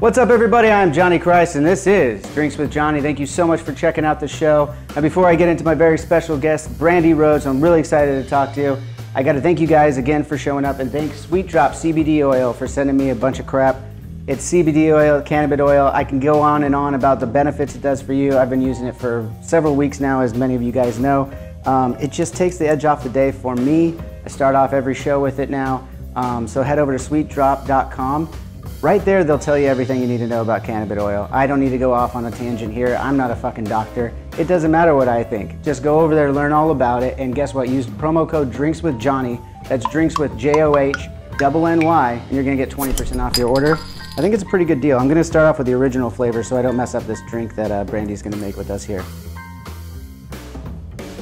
What's up, everybody? I'm Johnny Christ, and this is Drinks with Johnny. Thank you so much for checking out the show. And before I get into my very special guest, Brandi Rhodes, I'm really excited to talk to you. I got to thank you guys again for showing up, and thanks Sweet Drop CBD Oil for sending me a bunch of crap. It's CBD oil, cannabis oil. I can go on and on about the benefits it does for you. I've been using it for several weeks now, as many of you guys know. Um, it just takes the edge off the day for me. I start off every show with it now. Um, so head over to sweetdrop.com. Right there, they'll tell you everything you need to know about cannabis oil. I don't need to go off on a tangent here. I'm not a fucking doctor. It doesn't matter what I think. Just go over there, learn all about it, and guess what? Use promo code Drinks with Johnny. That's Drinks with J O H double N Y, and you're gonna get 20% off your order. I think it's a pretty good deal. I'm gonna start off with the original flavor so I don't mess up this drink that uh, Brandi's gonna make with us here.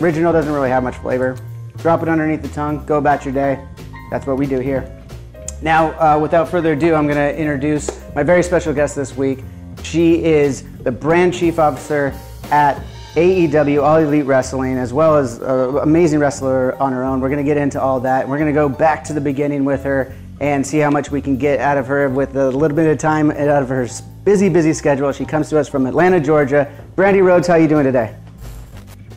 Original doesn't really have much flavor. Drop it underneath the tongue, go about your day. That's what we do here. Now, uh, without further ado, I'm going to introduce my very special guest this week. She is the brand chief officer at AEW, All Elite Wrestling, as well as an amazing wrestler on her own. We're going to get into all that. We're going to go back to the beginning with her and see how much we can get out of her with a little bit of time out of her busy, busy schedule. She comes to us from Atlanta, Georgia. Brandi Rhodes, how are you doing today?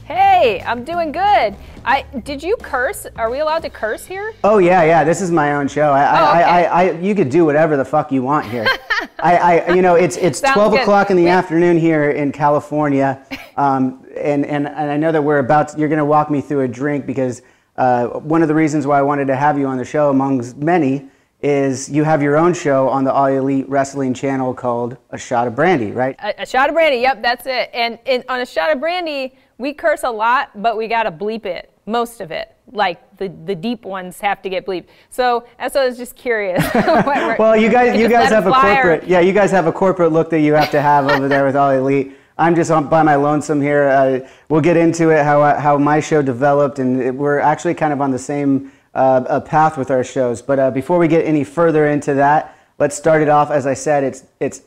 Hey, I'm doing good. I did you curse? Are we allowed to curse here? Oh yeah, yeah. This is my own show. I, oh, okay. I, I, I, you could do whatever the fuck you want here. I, I, you know, it's it's 12 good. o'clock in the afternoon here in California, um, and, and and I know that we're about. To, you're going to walk me through a drink because uh, one of the reasons why I wanted to have you on the show, amongst many, is you have your own show on the All Elite Wrestling channel called A Shot of Brandi, right? A, a Shot of Brandi. Yep, that's it. And, and on A Shot of Brandi we curse a lot, but we got to bleep it, most of it. Like the, the deep ones have to get bleeped. So, as I was just curious. well, you guys, you guys have a corporate, yeah, you guys have a corporate look that you have to have over there with All Elite. I'm just on, by my lonesome here. Uh, we'll get into it how how my show developed, and it, we're actually kind of on the same uh, path with our shows. But uh, before we get any further into that, let's start it off. As I said, it's it's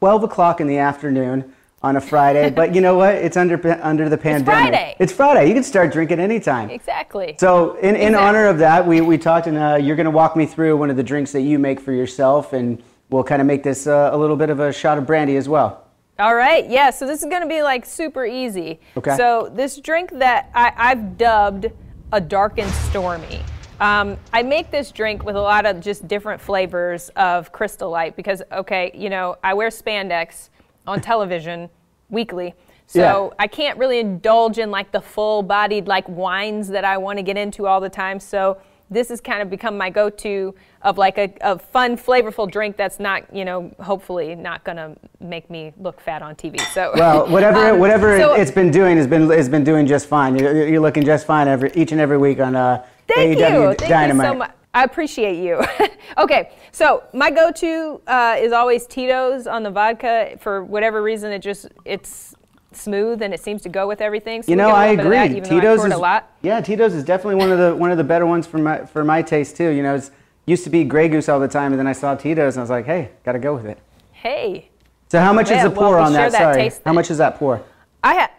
12 o'clock in the afternoon on a Friday. but you know what? It's under under the pandemic. It's Friday. It's Friday. You can start drinking anytime. Exactly. So in, in exactly. honor of that, we, we talked and uh, you're going to walk me through one of the drinks that you make for yourself, and we'll kind of make this uh, a little bit of a shot of brandy as well. All right. Yeah. So this is going to be like super easy. Okay. So this drink that I, I've dubbed a dark and stormy. Um, I make this drink with a lot of just different flavors of Crystal Light because, okay, you know, I wear spandex on television weekly. So yeah. I can't really indulge in like the full bodied like wines that I want to get into all the time. So this has kind of become my go-to of like a, a fun, flavorful drink that's not, you know, hopefully not going to make me look fat on TV. So well, whatever um, whatever so, it's been doing has been has been doing just fine. You're, you're looking just fine every each and every week on uh, thank AEW you. Thank Dynamite. You so much. I appreciate you. okay, so my go-to uh, is always Tito's on the vodka. For whatever reason, it just it's smooth and it seems to go with everything. So you know, I agree. That, Tito's is a lot. yeah, Tito's is definitely one of the one of the better ones for my for my taste too. You know, it used to be Grey Goose all the time, and then I saw Tito's and I was like, hey, got to go with it. Hey. So how much is the pour well, on that? that Sorry, how much is that pour? I have.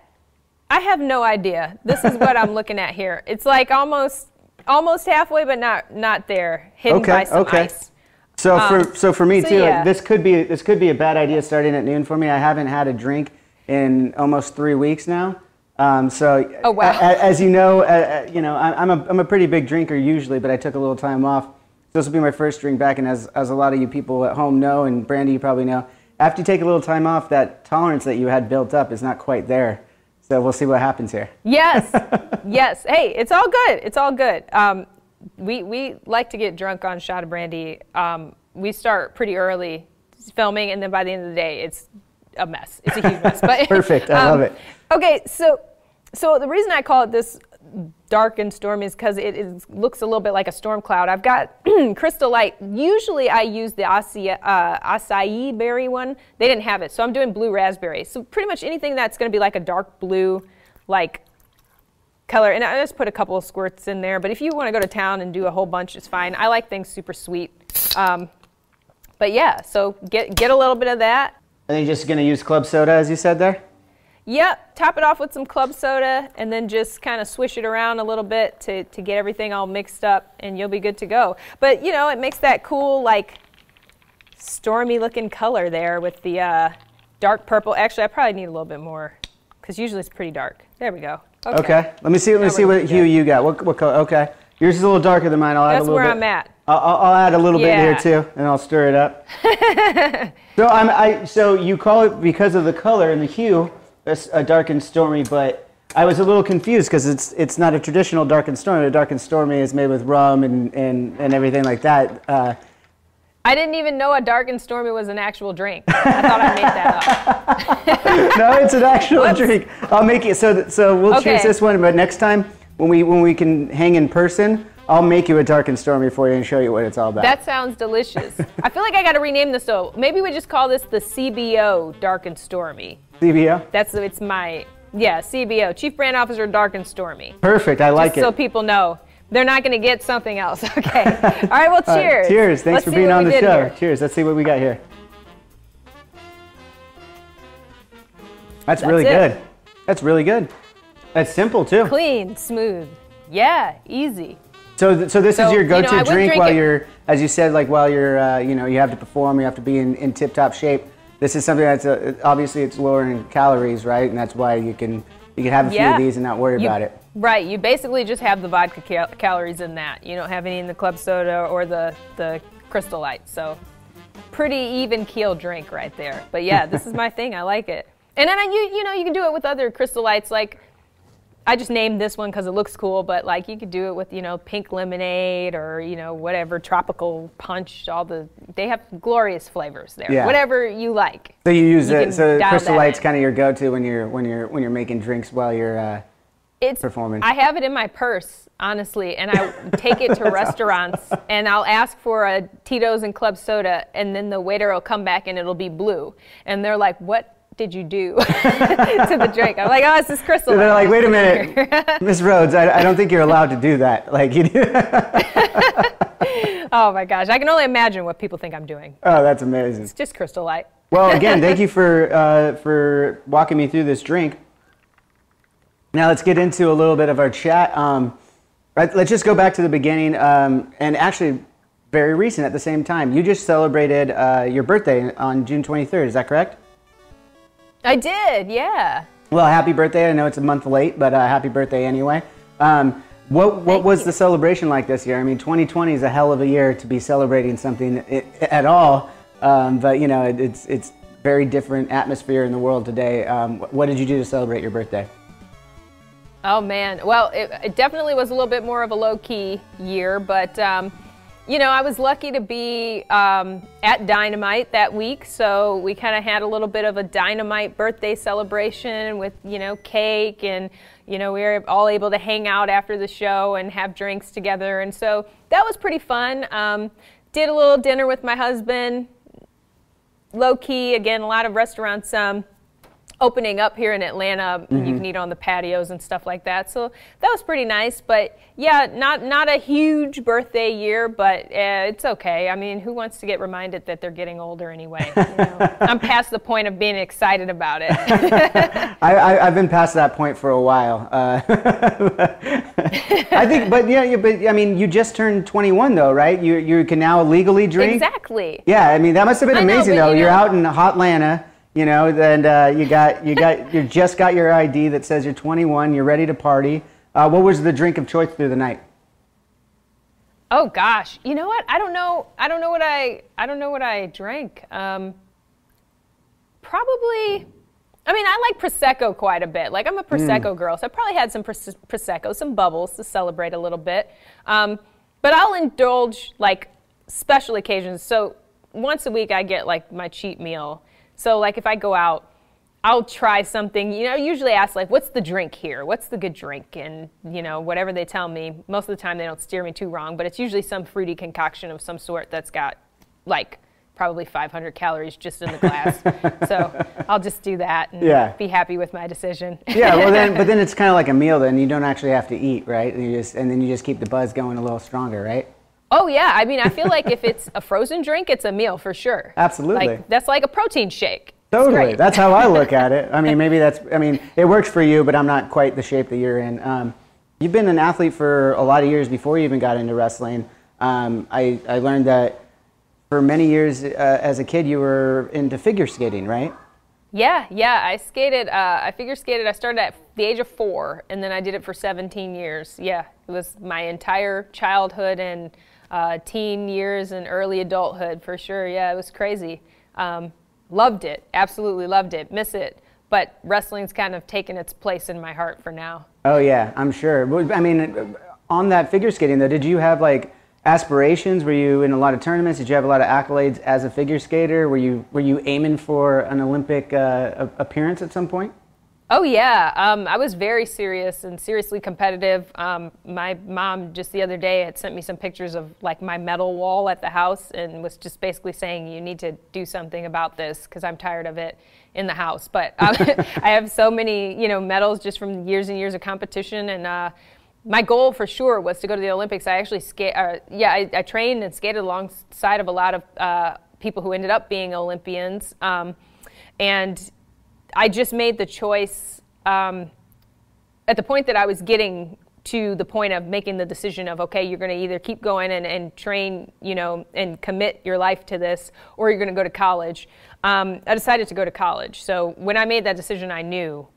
I have no idea. This is what I'm looking at here. It's like almost almost halfway, but not not there. Hidden okay, by some okay. ice. So um, for so for me so too, yeah. this could be this could be a bad idea starting at noon for me. I haven't had a drink in almost three weeks now. Um, so oh, wow. a, as you know, uh, you know I, am a I'm a pretty big drinker usually, but I took a little time off. This will be my first drink back, and as as a lot of you people at home know, and Brandi, you probably know, after you take a little time off, that tolerance that you had built up is not quite there. So we'll see what happens here. Yes, yes. Hey, it's all good. It's all good. Um, we we like to get drunk on shot of brandy. Um, we start pretty early filming, and then by the end of the day, it's a mess. It's a huge mess. But perfect. I um, love it. Okay, so so the reason I call it this dark and stormy is because it is, looks a little bit like a storm cloud. I've got Crystal Light. Usually I use the acai, uh, acai berry one. They didn't have it, so I'm doing blue raspberry. So pretty much anything that's going to be like a dark blue, like color. And I just put a couple of squirts in there. But if you want to go to town and do a whole bunch, it's fine. I like things super sweet. Um, but yeah, so get get a little bit of that. And you're just going to use club soda, as you said there. Yep, top it off with some club soda and then just kind of swish it around a little bit to, to get everything all mixed up and you'll be good to go. But you know, it makes that cool, like stormy looking color there with the uh, dark purple. Actually, I probably need a little bit more because usually it's pretty dark. There we go. Okay. okay. Let me see. Let me Now see what hue you got. What, what color? Okay. Yours is a little darker than mine. I'll add That's a little where bit. I'm at. I'll, I'll I'll add a little bit here too, and I'll stir it up. so I'm. I. So you call it because of the color and the hue, a, a dark and stormy, but. I was a little confused because it's it's not a traditional dark and stormy. A dark and stormy is made with rum and, and, and everything like that. Uh, I didn't even know a dark and stormy was an actual drink. I thought I made that up. no, it's an actual Whoops. drink. I'll make it so. That, so we'll choose Okay. this one, but next time when we when we can hang in person, I'll make you a dark and stormy for you and show you what it's all about. That sounds delicious. I feel like I got to rename this though. Maybe we just call this the CBO Dark and Stormy. CBO. That's it's my yeah CBO Chief Brand Officer Dark and Stormy. Perfect. I like so it. So people know they're not going to get something else. Okay. All right. Well, cheers. cheers. Thanks Let's for being on the show. here. Cheers. Let's see what we got here. That's, really it. good. That's really good. That's simple too. Clean, smooth. Yeah, easy. So, th- so this So, is your go-to would drink drink while it- you're, as you said, like while you're, uh, you know, you have to perform, you have to be in, in tip-top shape. This is something that's uh, obviously it's lower in calories, right? And that's why you can you can have a few of these and not worry You- about it. Right. You basically just have the vodka cal- calories in that. You don't have any in the club soda or the the Crystal Light. So pretty even keel drink right there. But yeah, this is my thing. I like it. And then you you know you can do it with other Crystal Lights like. I just named this one because it looks cool, but like you could do it with you know pink lemonade or you know whatever tropical punch. All the they have glorious flavors there. Yeah. Whatever you like. So you use You it. So Crystal Light's kind of your go-to when you're when you're when you're making drinks while you're. Uh, it's performing. I have it in my purse, honestly, and I take it to restaurants and I'll ask for a Tito's and club soda, and then the waiter will come back and it'll be blue, and they're like, "What did you do to the drink?" I'm like, "Oh, it's this crystal." they're like, wait a minute, Miss Rhodes, I, I don't think you're allowed to do that. Like you do. oh my gosh, I can only imagine what people think I'm doing. oh, that's amazing. It's just Crystal Light. Well, again, thank you for uh, for walking me through this drink. Now let's get into a little bit of our chat. Um, right, let's just go back to the beginning, um, and actually, very recent at the same time. You just celebrated uh, your birthday on June 23rd. Is that correct? I did, yeah. Well, happy birthday! I know it's a month late, but uh, happy birthday anyway. Um, what what Thank was you. the celebration like this year? I mean, 2020 is a hell of a year to be celebrating something at all. Um, but you know, it, it's it's very different atmosphere in the world today. Um, what did you do to celebrate your birthday? Oh man, well, it, it definitely was a little bit more of a low key year, but um, you know, I was lucky to be um, at Dynamite that week, so we kind of had a little bit of a Dynamite birthday celebration with you know cake, and you know we were all able to hang out after the show and have drinks together, and so that was pretty fun. Um, did a little dinner with my husband, low key again. A lot of restaurants. Um, opening up here in Atlanta, you can eat on the patios and stuff like that. So that was pretty nice. But yeah, not not a huge birthday year, but uh, it's okay. I mean, who wants to get reminded that they're getting older anyway? You know? I'm past the point of being excited about it. I, I, I've been past that point for a while. Uh, I think, but yeah, yeah, but I mean, you just turned 21 though, right? You you can now legally drink. exactly. Yeah, I mean that must have been I know, amazing though. you You're out in Hotlanta, you know, and uh, you got you got you just got your ID that says you're 21. You're ready to party. Uh, what was the drink of choice through the night? Oh gosh, you know what? I don't know. I don't know what I. I don't know what I drank. Um, probably. I mean, I like prosecco quite a bit. Like I'm a prosecco girl, so I probably had some pros- prosecco, some bubbles to celebrate a little bit. Um, but I'll indulge like special occasions. So once a week, I get like my cheat meal. So like if I go out, I'll try something. You know, I usually ask like, "What's the drink here? What's the good drink?" And you know, whatever they tell me. Most of the time, they don't steer me too wrong, but it's usually some fruity concoction of some sort that's got like probably 500 calories just in the glass. so I'll just do that and Yeah. be happy with my decision. Yeah, well then, but then it's kind of like a meal. Then you don't actually have to eat, right? You just and then you just keep the buzz going a little stronger, right? Oh yeah, I mean, I feel like if it's a frozen drink, it's a meal for sure. Absolutely. Like that's like a protein shake. Totally. That's how I look at it. I mean, maybe that's. I mean, it works for you, but I'm not quite the shape that you're in. Um, you've been an athlete for a lot of years before you even got into wrestling. Um, I I learned that for many years uh, as a kid, you were into figure skating, right? Yeah, yeah. I skated. Uh, I figure skated. I started at the age of four, and then I did it for 17 years. Yeah, it was my entire childhood and uh, teen years and early adulthood for sure. Yeah, it was crazy. Um, loved it. Absolutely loved it. Miss it. But wrestling's kind of taken its place in my heart for now. Oh yeah, I'm sure. I mean, on that figure skating though, did you have like aspirations? Were you in a lot of tournaments? Did you have a lot of accolades as a figure skater? Were you were you aiming for an Olympic uh, appearance at some point? Oh yeah, um, I was very serious and seriously competitive. Um, my mom just the other day had sent me some pictures of like my medal wall at the house and was just basically saying you need to do something about this because I'm tired of it in the house. But um, I have so many you know medals just from years and years of competition and. Uh, my goal for sure was to go to the Olympics. I actually skate. Uh, yeah, I, I, trained and skated alongside of a lot of uh, people who ended up being Olympians, um, and I just made the choice um, at the point that I was getting to the point of making the decision of okay you're going to either keep going and, and train you know and commit your life to this or you're going to go to college um, i decided to go to college so when i made that decision i knew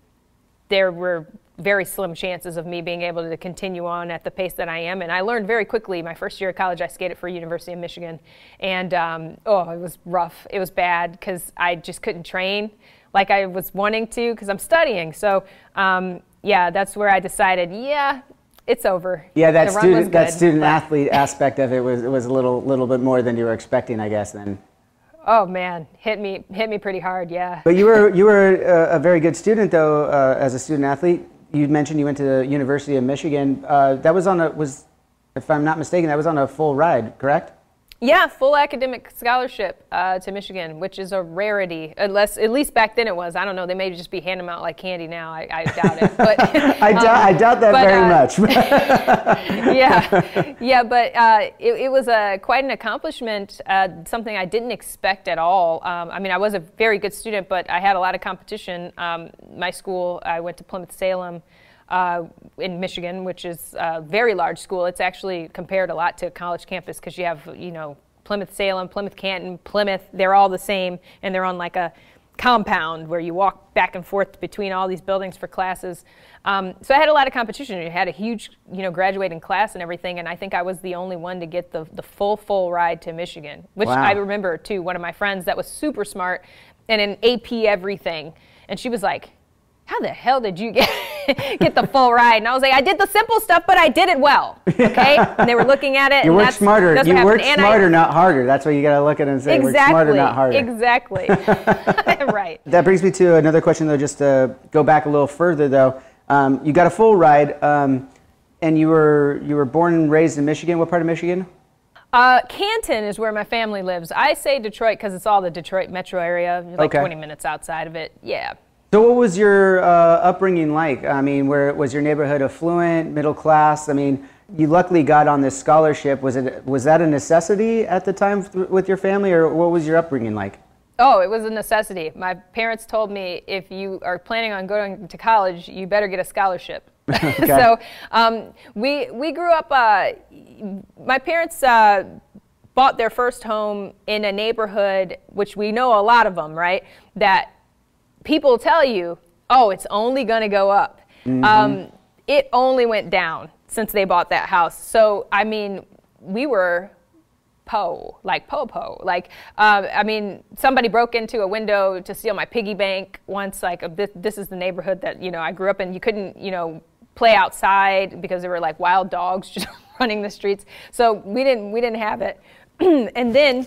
there were very slim chances of me being able to continue on at the pace that I am. And I learned very quickly. My first year of college, I skated for University of Michigan, and um, oh, it was rough. It was bad because I just couldn't train like I was wanting to because I'm studying. So um, yeah, that's where I decided. Yeah. It's over. Yeah, that student that student but. athlete aspect of it was it was a little little bit more than you were expecting, I guess. Then. Oh man, hit me hit me pretty hard, yeah. But you were you were a, a very good student though uh, as a student athlete you mentioned you went to the University of Michigan. Uh, that was on a was, if I'm not mistaken, that was on a full ride, correct? Yeah, full academic scholarship uh, to Michigan, which is a rarity. Unless, at least back then it was. I don't know. They may just be handing them out like candy now. I, I doubt it. But I, doubt, um, I doubt that but, very uh, much. yeah, yeah. But uh, it, it, was a quite an accomplishment. Uh, something I didn't expect at all. Um, I mean, I was a very good student, but I had a lot of competition. Um, my school, I went to Plymouth Salem uh, in Michigan, which is a very large school. It's actually compared a lot to a college campus because you have, you know, Plymouth Salem, Plymouth Canton, Plymouth, they're all the same, and they're on like a compound where you walk back and forth between all these buildings for classes. Um, so I had a lot of competition. I had a huge, you know, graduating class and everything, and I think I was the only one to get the, the full, full ride to Michigan, which wow. I remember too. One of my friends that was super smart and an AP everything, and she was like, how the hell did you get get the full ride? And I was like, I did the simple stuff, but I did it well. Okay. and they were looking at it. You work smarter. you work smarter, I, not harder. That's what you got to look at and say. Exactly. Work smarter, not harder. Exactly. right. That brings me to another question, though. Just to go back a little further, though, um, you got a full ride, um, and you were you were born and raised in Michigan. What part of Michigan? Uh, Canton is where my family lives. I say Detroit because it's all the Detroit metro area, like okay. 20 minutes outside of it. Yeah. So, what was your uh, upbringing like? I mean, where was your neighborhood affluent, middle class? I mean, you luckily got on this scholarship. Was it was that a necessity at the time with your family, or what was your upbringing like? Oh, it was a necessity. My parents told me if you are planning on going to college, you better get a scholarship. okay. so um, we we grew up. Uh, my parents. Uh, bought their first home in a neighborhood, which we know a lot of them, right? That people tell you, oh, it's only going to go up. Mm-hmm. Um, it only went down since they bought that house. So, I mean, we were po, like po po. Like, uh, I mean, somebody broke into a window to steal my piggy bank once. Like, this, this is the neighborhood that, you know, I grew up in. You couldn't, you know, play outside because there were like wild dogs just running the streets. So we didn't, we didn't have it. and then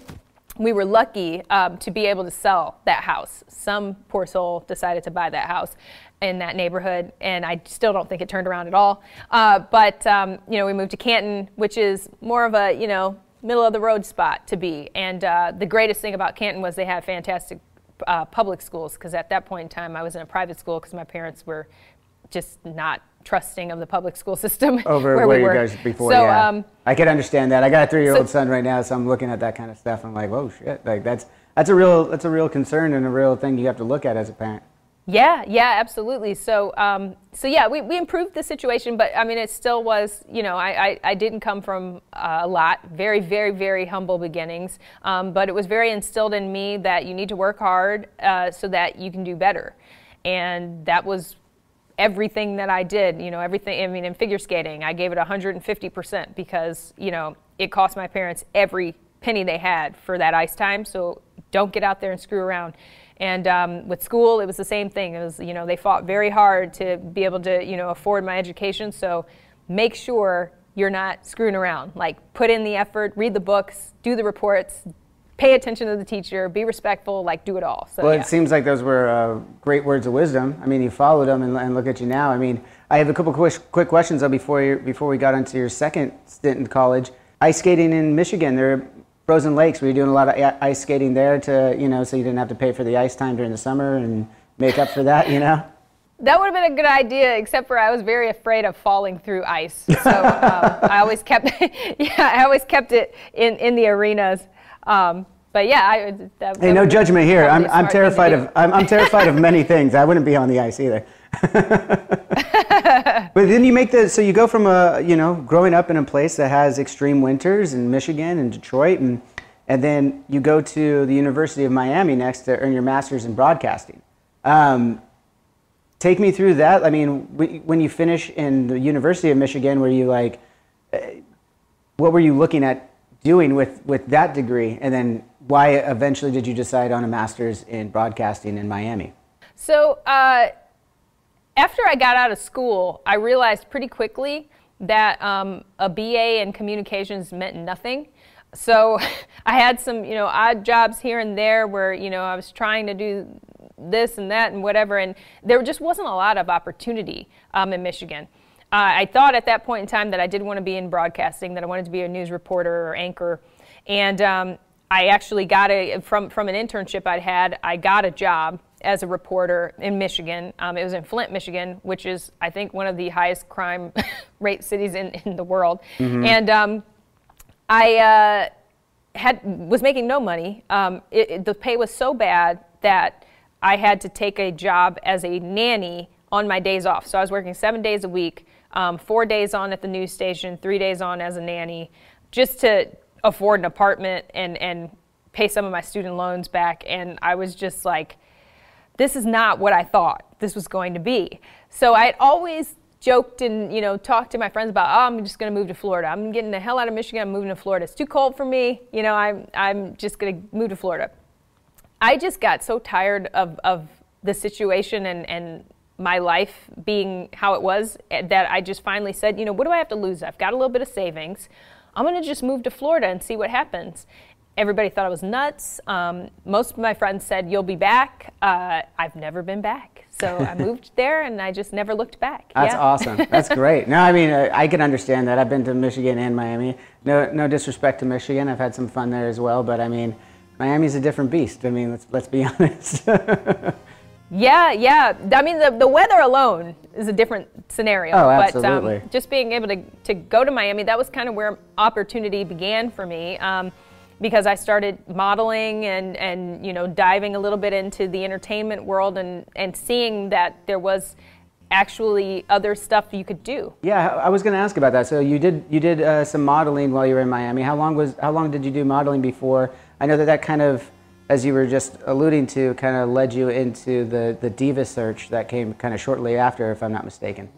we were lucky um, to be able to sell that house. Some poor soul decided to buy that house in that neighborhood, and I still don't think it turned around at all. Uh, but um, you know, we moved to Canton, which is more of a you know middle of the road spot to be. And uh, the greatest thing about Canton was they had fantastic uh, public schools because at that point in time I was in a private school because my parents were just not trusting of the public school system over where, where we you guys before. So, yeah. Um, I can understand that. I got a three-year-old so, son right now, so I'm looking at that kind of stuff. I'm like, oh shit, like that's that's a real that's a real concern and a real thing you have to look at as a parent. Yeah, yeah, absolutely. So, um, so yeah, we, we improved the situation, but I mean, it still was, you know, I, I, I didn't come from uh, a lot, very, very, very humble beginnings, um, but it was very instilled in me that you need to work hard uh, so that you can do better. And that was everything that I did, you know, everything, I mean, in figure skating, I gave it 150% because, you know, it cost my parents every penny they had for that ice time. So don't get out there and screw around. And um, with school, it was the same thing. It was, you know, they fought very hard to be able to, you know, afford my education. So make sure you're not screwing around. Like, put in the effort, read the books, do the reports, pay attention to the teacher, be respectful, like, do it all. So, well, yeah. it seems like those were uh, great words of wisdom. I mean, you followed them, and, and, look at you now. I mean, I have a couple quick, quick questions though before you, before we got into your second stint in college. Ice skating in Michigan, there are frozen lakes. Were you doing a lot of ice skating there to, you know, so you didn't have to pay for the ice time during the summer and make up for that, you know? That would have been a good idea, except for I was very afraid of falling through ice. So um, I always kept, yeah, I always kept it in, in the arenas. Um, but yeah, I, that, hey, no judgment here. I'm, I'm terrified of I'm, I'm terrified of many things. I wouldn't be on the ice either. but then you make the so you go from a you know growing up in a place that has extreme winters in Michigan and Detroit and and then you go to the University of Miami next to earn your master's in broadcasting. Um, take me through that. I mean, when you finish in the University of Michigan, were you like, uh, what were you looking at doing with with that degree, and then why eventually did you decide on a master's in broadcasting in Miami? So. Uh after I got out of school, I realized pretty quickly that um, a BA in communications meant nothing. So I had some, you know, odd jobs here and there where, you know, I was trying to do this and that and whatever, and there just wasn't a lot of opportunity um, in Michigan. Uh, I thought at that point in time that I did want to be in broadcasting, that I wanted to be a news reporter or anchor, and um, I actually got a from from an internship I'd had. I got a job as a reporter in Michigan. Um, it was in Flint, Michigan, which is, I think, one of the highest crime rate cities in, in the world. Mm-hmm. And um, I uh, had was making no money. Um, it, it, the pay was so bad that I had to take a job as a nanny on my days off. So I was working seven days a week, um, four days on at the news station, three days on as a nanny, just to afford an apartment and and pay some of my student loans back. And I was just like this is not what I thought this was going to be. So I always joked and you know talked to my friends about oh I'm just going to move to Florida. I'm getting the hell out of Michigan. I'm moving to Florida. It's too cold for me. You know I'm I'm just going to move to Florida. I just got so tired of of the situation and and my life being how it was eh, that I just finally said, you know, what do I have to lose? I've got a little bit of savings. I'm going to just move to Florida and see what happens everybody thought I was nuts. Um, most of my friends said, You'll be back. Uh, I've never been back. So I moved there and I just never looked back. That's yeah. awesome. That's great. No, I mean, uh, I can understand that. I've been to Michigan and Miami. No, no disrespect to Michigan. I've had some fun there as well. But I mean, Miami's a different beast. I mean, let's, let's be honest. yeah, yeah. I mean, the, the weather alone is a different scenario. Oh, absolutely. But um, just being able to, to go to Miami, that was kind of where opportunity began for me. Um, because I started modeling and, and you know diving a little bit into the entertainment world and, and seeing that there was actually other stuff you could do. Yeah, I was going to ask about that. So you did you did uh, some modeling while you were in Miami. How long was how long did you do modeling before? I know that that kind of as you were just alluding to kind of led you into the the diva search that came kind of shortly after if I'm not mistaken.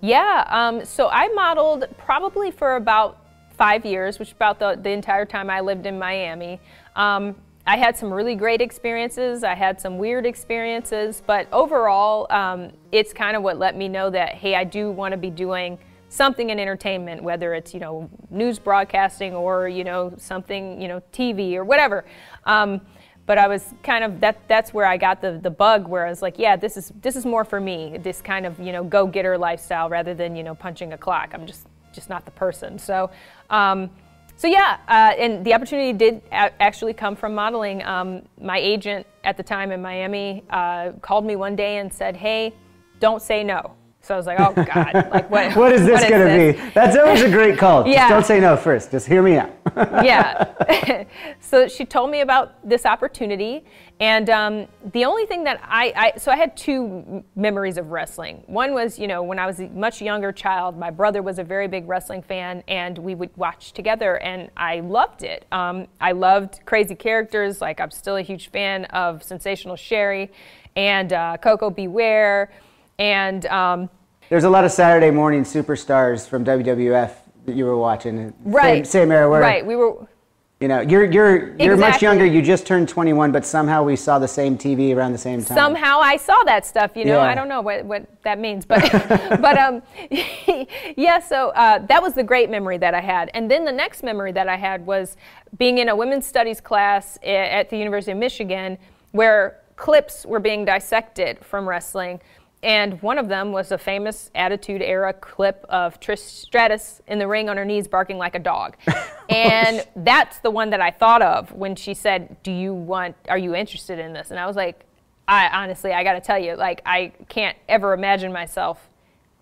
Yeah, um, so I modeled probably for about five years, which is about the, the entire time I lived in Miami. Um, I had some really great experiences. I had some weird experiences, but overall, um, it's kind of what let me know that hey, I do want to be doing something in entertainment, whether it's you know news broadcasting or you know something you know TV or whatever. Um, but I was kind of that that's where I got the the bug where I was like, yeah, this is this is more for me. This kind of you know go getter lifestyle rather than you know punching a clock. I'm just just not the person. So, um, so yeah, uh, and the opportunity did actually come from modeling. Um, my agent at the time in Miami uh, called me one day and said, "Hey, don't say no." So I was like, "Oh God, like what? what is this going to be?" That's always a great call. yeah. Just don't say no first. Just hear me out. yeah. so she told me about this opportunity, and um, the only thing that I, I, so I had two memories of wrestling. One was, you know, when I was a much younger child, my brother was a very big wrestling fan, and we would watch together, and I loved it. Um, I loved crazy characters, like I'm still a huge fan of Sensational Sherri, and uh, Koko B. And um, there's a lot of Saturday morning superstars from WWF that you were watching. Right. Same, same era where. Right. We were. You know, you're you're you're Exactly. much younger. You just turned 21, but somehow we saw the same TV around the same time. Somehow I saw that stuff, you know. Yeah. I don't know what, what that means, but but um, yeah. So uh, that was the great memory that I had, and then the next memory that I had was being in a women's studies class at the University of Michigan, where clips were being dissected from wrestling, and one of them was a famous Attitude Era clip of Trish Stratus in the ring on her knees barking like a dog, oh, and that's the one that I thought of when she said, "Do you want? Are you interested in this?" And I was like. I honestly, I got to tell you, like, I can't ever imagine myself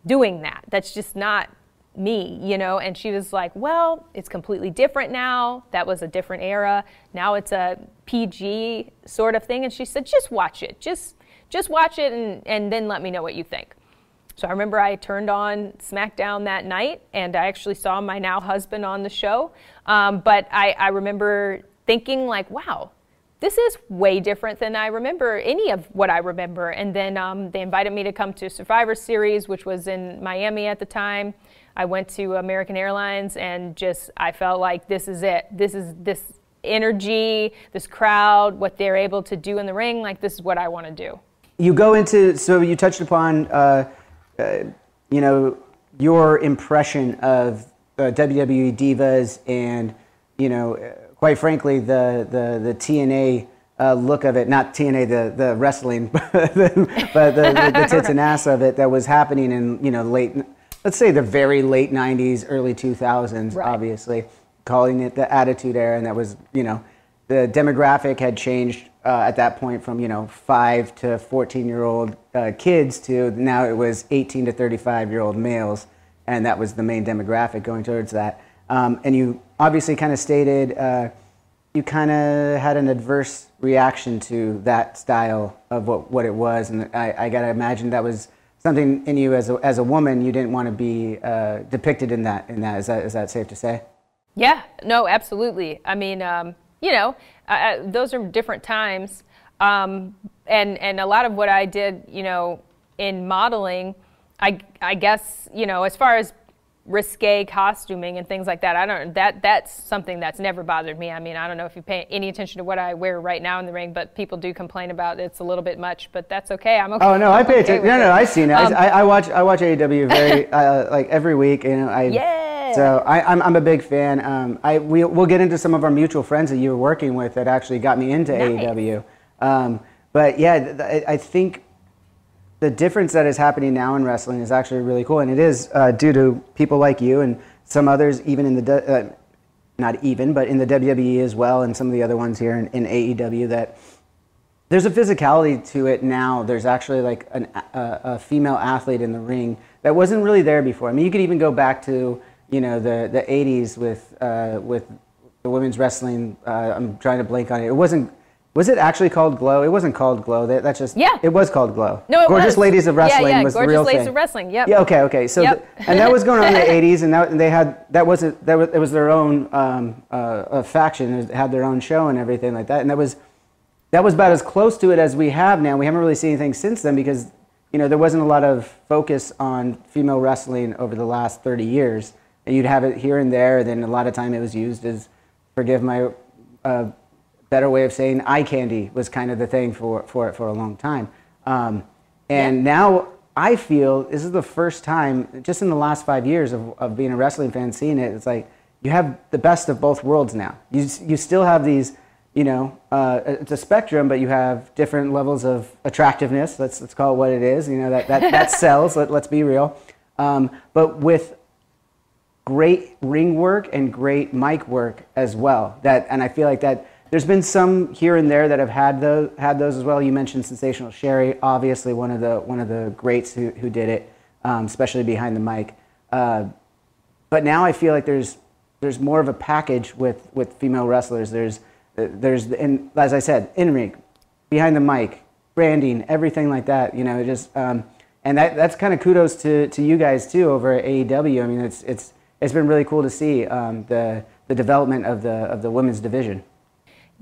doing that. That's just not me, you know? And she was like, well, it's completely different now. That was a different era. Now it's a PG sort of thing. And she said, just watch it. Just, just watch it and, and then let me know what you think. So I remember I turned on SmackDown that night and I actually saw my now husband on the show. Um, but I, I remember thinking, like, wow, this is way different than I remember any of what I remember. And then um, they invited me to come to Survivor Series, which was in Miami at the time. I went to American Airlines and just I felt like this is it. This is this energy, this crowd, what they're able to do in the ring. Like this is what I want to do. You go into so you touched upon uh, uh, you know your impression of uh, WWE divas and you know uh, quite frankly the the the TNA uh, look of it not TNA the the wrestling but the, but the, the, the tits and ass of it that was happening in you know late let's say the very late 90s early 2000s Right. obviously calling it the attitude era and that was you know the demographic had changed uh, at that point from you know five to 14 year old uh, kids to now it was 18 to 35 year old males and that was the main demographic going towards that. Um, and you obviously kind of stated uh, you kind of had an adverse reaction to that style of what, what it was and I, I got to imagine that was something in you as a, as a woman you didn't want to be uh, depicted in that in that. Is that is that safe to say? Yeah, no, absolutely. I mean, um, you know, those are different times, um, and and a lot of what I did, you know, in modeling, I I guess you know, as far as risque costuming and things like that, I don't that that's something that's never bothered me. I mean, I don't know if you pay any attention to what I wear right now in the ring, but people do complain about it's a little bit much, but that's okay. I'm okay. Oh no, I pay okay attention. with No, it. no, I've seen it. Um, I, I watch I watch AEW very uh, like every week, and I Yeah. So I, I'm I'm a big fan. Um, I we we'll get into some of our mutual friends that you were working with that actually got me into Nice. AEW. Um, but yeah, I, I think the difference that is happening now in wrestling is actually really cool, and it is uh, due to people like you and some others, even in the d- uh, not even, but in the WWE as well, and some of the other ones here in, in AEW that there's a physicality to it now. There's actually like an, a, a female athlete in the ring that wasn't really there before. I mean, you could even go back to you know the the 80s with uh, with the women's wrestling. Uh, I'm trying to blank on it. It wasn't. Was it actually called Glow? It wasn't called Glow. That, that's just Yeah. It was called Glow. No, it Gorgeous was. Ladies of Wrestling yeah, was Gorgeous the real Ladies thing. of Wrestling, yep. Yeah. Okay. Okay. So Yep. th- and that was going on in the 80s, and that and they had that wasn't that was it was their own um, uh, a faction. It had their own show and everything like that, and that was that was about as close to it as we have now. We haven't really seen anything since then because you know there wasn't a lot of focus on female wrestling over the last 30 years. And you'd have it here and there. Then a lot of time it was used as, forgive my uh, better way of saying, eye candy was kind of the thing for for it for a long time. Um, and now I feel this is the first time, just in the last five years of, of being a wrestling fan, seeing it. It's like you have the best of both worlds now. You you still have these you know, uh, it's a spectrum, but you have different levels of attractiveness. Let's let's call it what it is. You know that that, that sells. Let, let's be real. Um, but with great ring work and great mic work as well. That and I feel like that there's been some here and there that have had those had those as well. You mentioned Sensational Sherri, obviously one of the one of the greats who who did it, um, especially behind the mic. Uh, but now I feel like there's there's more of a package with with female wrestlers. There's there's in, as I said, in ring, behind the mic, branding, everything like that. You know, just um, and that that's kind of kudos to, to you guys too over at AEW. I mean, it's it's it's been really cool to see um, the the development of the of the women's division.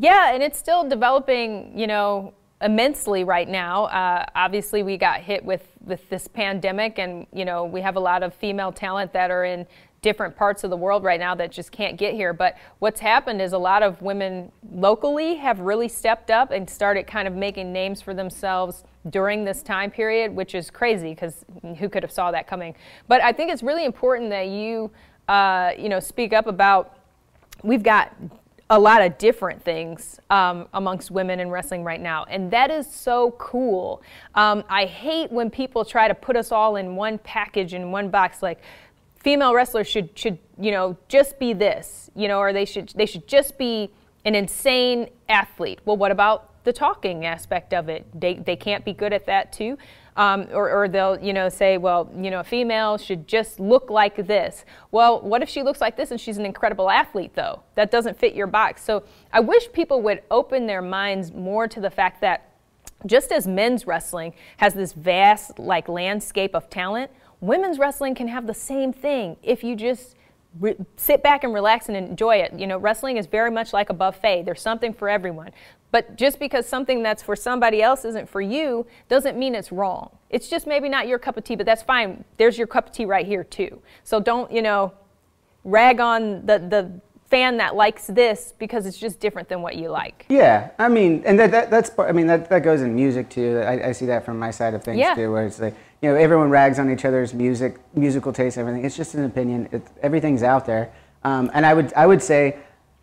Yeah, and it's still developing. You know, immensely right now. Uh, obviously, we got hit with with this pandemic, and you know, we have a lot of female talent that are in different parts of the world right now that just can't get here. But what's happened is a lot of women locally have really stepped up and started kind of making names for themselves during this time period, which is crazy because who could have saw that coming? But I think it's really important that you, uh, you know, speak up about. We've got a lot of different things um, amongst women in wrestling right now, and that is so cool. Um, I hate when people try to put us all in one package in one box, like female wrestlers should should you know just be this, you know, or they should they should just be an insane athlete. Well, what about the talking aspect of it? They they can't be good at that too. Um, or, or, they'll you know say well you know a female should just look like this well what if she looks like this and she's an incredible athlete though that doesn't fit your box so i wish people would open their minds more to the fact that just as men's wrestling has this vast like landscape of talent Women's wrestling can have the same thing if you just sit back and relax and enjoy it. You know, wrestling is very much like a buffet. There's something for everyone. But just because something that's for somebody else isn't for you doesn't mean it's wrong. It's just maybe not your cup of tea, but that's fine. There's your cup of tea right here too. So don't, you know, rag on the the fan that likes this because it's just different than what you like. Yeah, I mean, and that, that that's I mean that that goes in music too. I, I see that from my side of things yeah. too, where it's like you know everyone rags on each other's music, musical taste, everything. It's just an opinion. It, everything's out there, um, and I would I would say.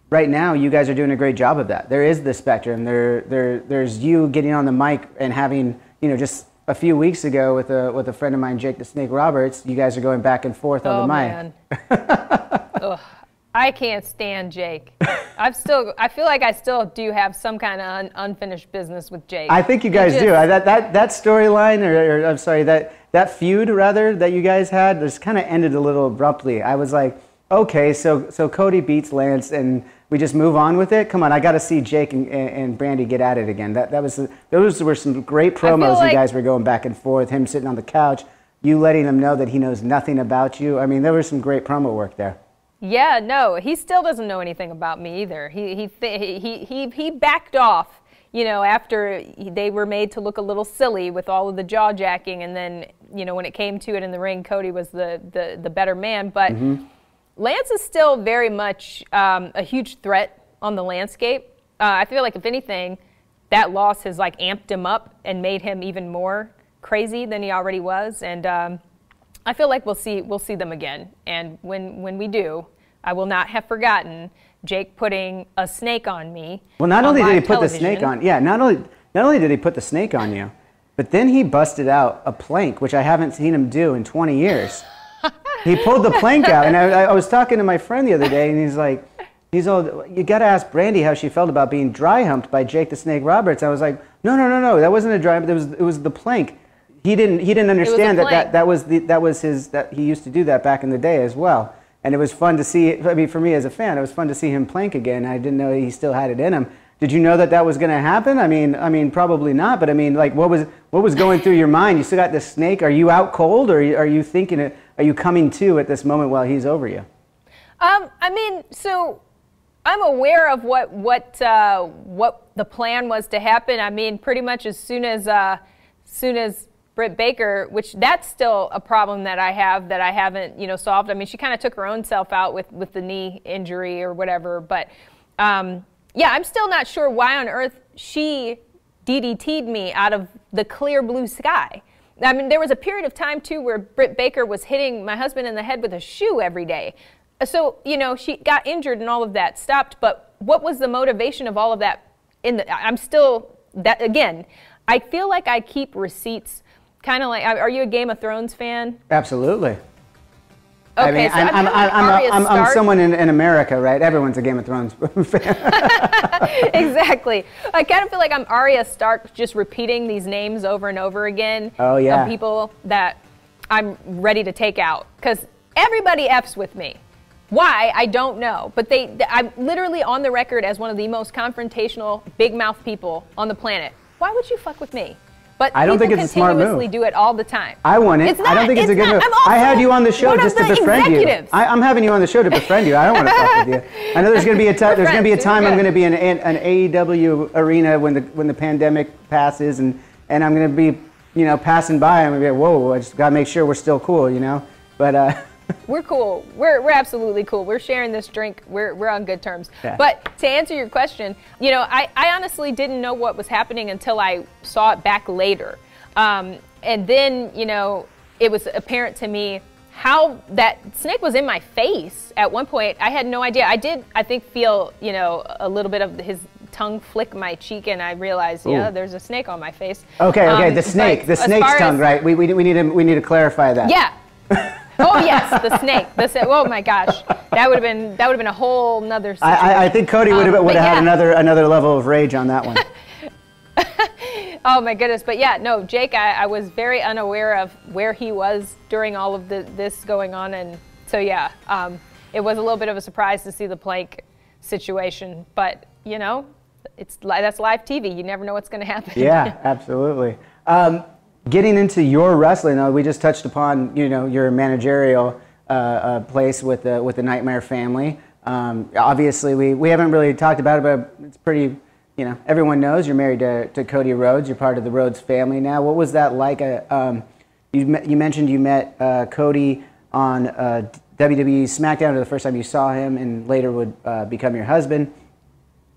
Right now, you guys are doing a great job of that. There is the spectrum. There, there, there's you getting on the mic and having, you know, just a few weeks ago with a with a friend of mine, Jake the Snake Roberts. You guys are going back and forth on oh, the mic. Man. I can't stand Jake. I've still, I feel like I still do have some kind of un, unfinished business with Jake. I think you guys just, do. That that that storyline, or, or, I'm sorry, that that feud rather that you guys had, just kind of ended a little abruptly. I was like, okay, so so Cody beats Lance, and we just move on with it. Come on, I got to see Jake and, and Brandi get at it again. That that was those were some great promos. Like, you guys were going back and forth. Him sitting on the couch, you letting him know that he knows nothing about you. I mean, there was some great promo work there. Yeah, no, he still doesn't know anything about me either. He he he he he backed off, you know, after they were made to look a little silly with all of the jaw jacking, and then you know when it came to it in the ring, Cody was the the the better man. But mm-hmm. Lance is still very much um, a huge threat on the landscape. Uh, I feel like if anything, that loss has like amped him up and made him even more crazy than he already was, and. Um, I feel like we'll see we'll see them again, and when when we do, I will not have forgotten Jake putting a snake on me. Well, not only did he put television. the snake on, yeah, not only not only did he put the snake on you, but then he busted out a plank, which I haven't seen him do in 20 years. He pulled the plank out, and I, I was talking to my friend the other day, and he's like, he's all, you got to ask Brandi how she felt about being dry humped by Jake the Snake Roberts. I was like, no, no, no, no, that wasn't a dry hump. It was it was the plank he didn't he didn't understand that, that that was the that was his that he used to do that back in the day as well. And it was fun to see. I mean, for me as a fan, it was fun to see him plank again. I didn't know he still had it in him. Did you know that that was going to happen? I mean, I mean, probably not. But I mean, like, what was what was going through your mind? You still got this snake. Are you out cold, or are you thinking it? Are you coming to at this moment while he's over you? Um, I mean, so I'm aware of what what uh, what the plan was to happen. I mean, pretty much as soon as uh, soon as Britt Baker, which that's still a problem that I have that I haven't, you know, solved. I mean, she kind of took her own self out with with the knee injury or whatever, but um, yeah, I'm still not sure why on earth she DDT'd me out of the clear blue sky. I mean, there was a period of time too where Britt Baker was hitting my husband in the head with a shoe every day. So, you know, she got injured and all of that stopped, but what was the motivation of all of that in the I'm still that again, I feel like I keep receipts kind of like, are you a Game of Thrones fan? Absolutely. Okay, I mean, so I'm, I'm, I'm, I'm, I'm, someone in, in America, right? Everyone's a Game of Thrones fan. exactly. I kind of feel like I'm Arya Stark just repeating these names over and over again. Oh, yeah. Of people that I'm ready to take out. Because everybody F's with me. Why I don't know, but they I'm literally on the record as one of the most confrontational, big mouth people on the planet. Why would you fuck with me? But I don't think it's a smart move. continuously do it all the time. I want it. It's I don't think it's, a good not. move. I had you on the show just to the befriend you. I, I'm having you on the show to befriend you. I don't want to fuck with you. I know there's going to be a ti- there's going to be a time I'm going to be in an, an AEW arena when the when the pandemic passes and and I'm going to be you know passing by. I'm going to be like, whoa, I just got to make sure we're still cool, you know. But uh, We're cool. We're, we're absolutely cool. We're sharing this drink. We're, we're on good terms. Yeah. But to answer your question, you know, I, I honestly didn't know what was happening until I saw it back later. Um, and then, you know, it was apparent to me how that snake was in my face at one point. I had no idea. I did, I think, feel, you know, a little bit of his tongue flick my cheek, and I realized, yeah, there's a snake on my face. okay, okay, Um, the snake, the snake's tongue, as- right? We, we, we need to we need to clarify that. yeah. oh yes, the snake. The oh my gosh, that would have been that would have been a whole nother. I, Situation. I, I think Cody would have Um, would have had yeah. another another level of rage on that one. Oh my goodness, but yeah, no, Jake, I, I was very unaware of where he was during all of the, this going on, and so yeah, um, it was a little bit of a surprise to see the plank situation, but you know, it's that's live TV. You never know what's going to happen. Yeah, absolutely. Um, getting into your wrestling, we just touched upon you know your managerial uh, uh, place with the with the Nightmare family. Um, obviously, we, we haven't really talked about it, but it's pretty. You know, everyone knows you're married to, to Cody Rhodes. You're part of the Rhodes family now. What was that like? Uh, um, you you mentioned you met uh, Cody on uh, WWE SmackDown or the first time you saw him, and later would uh, become your husband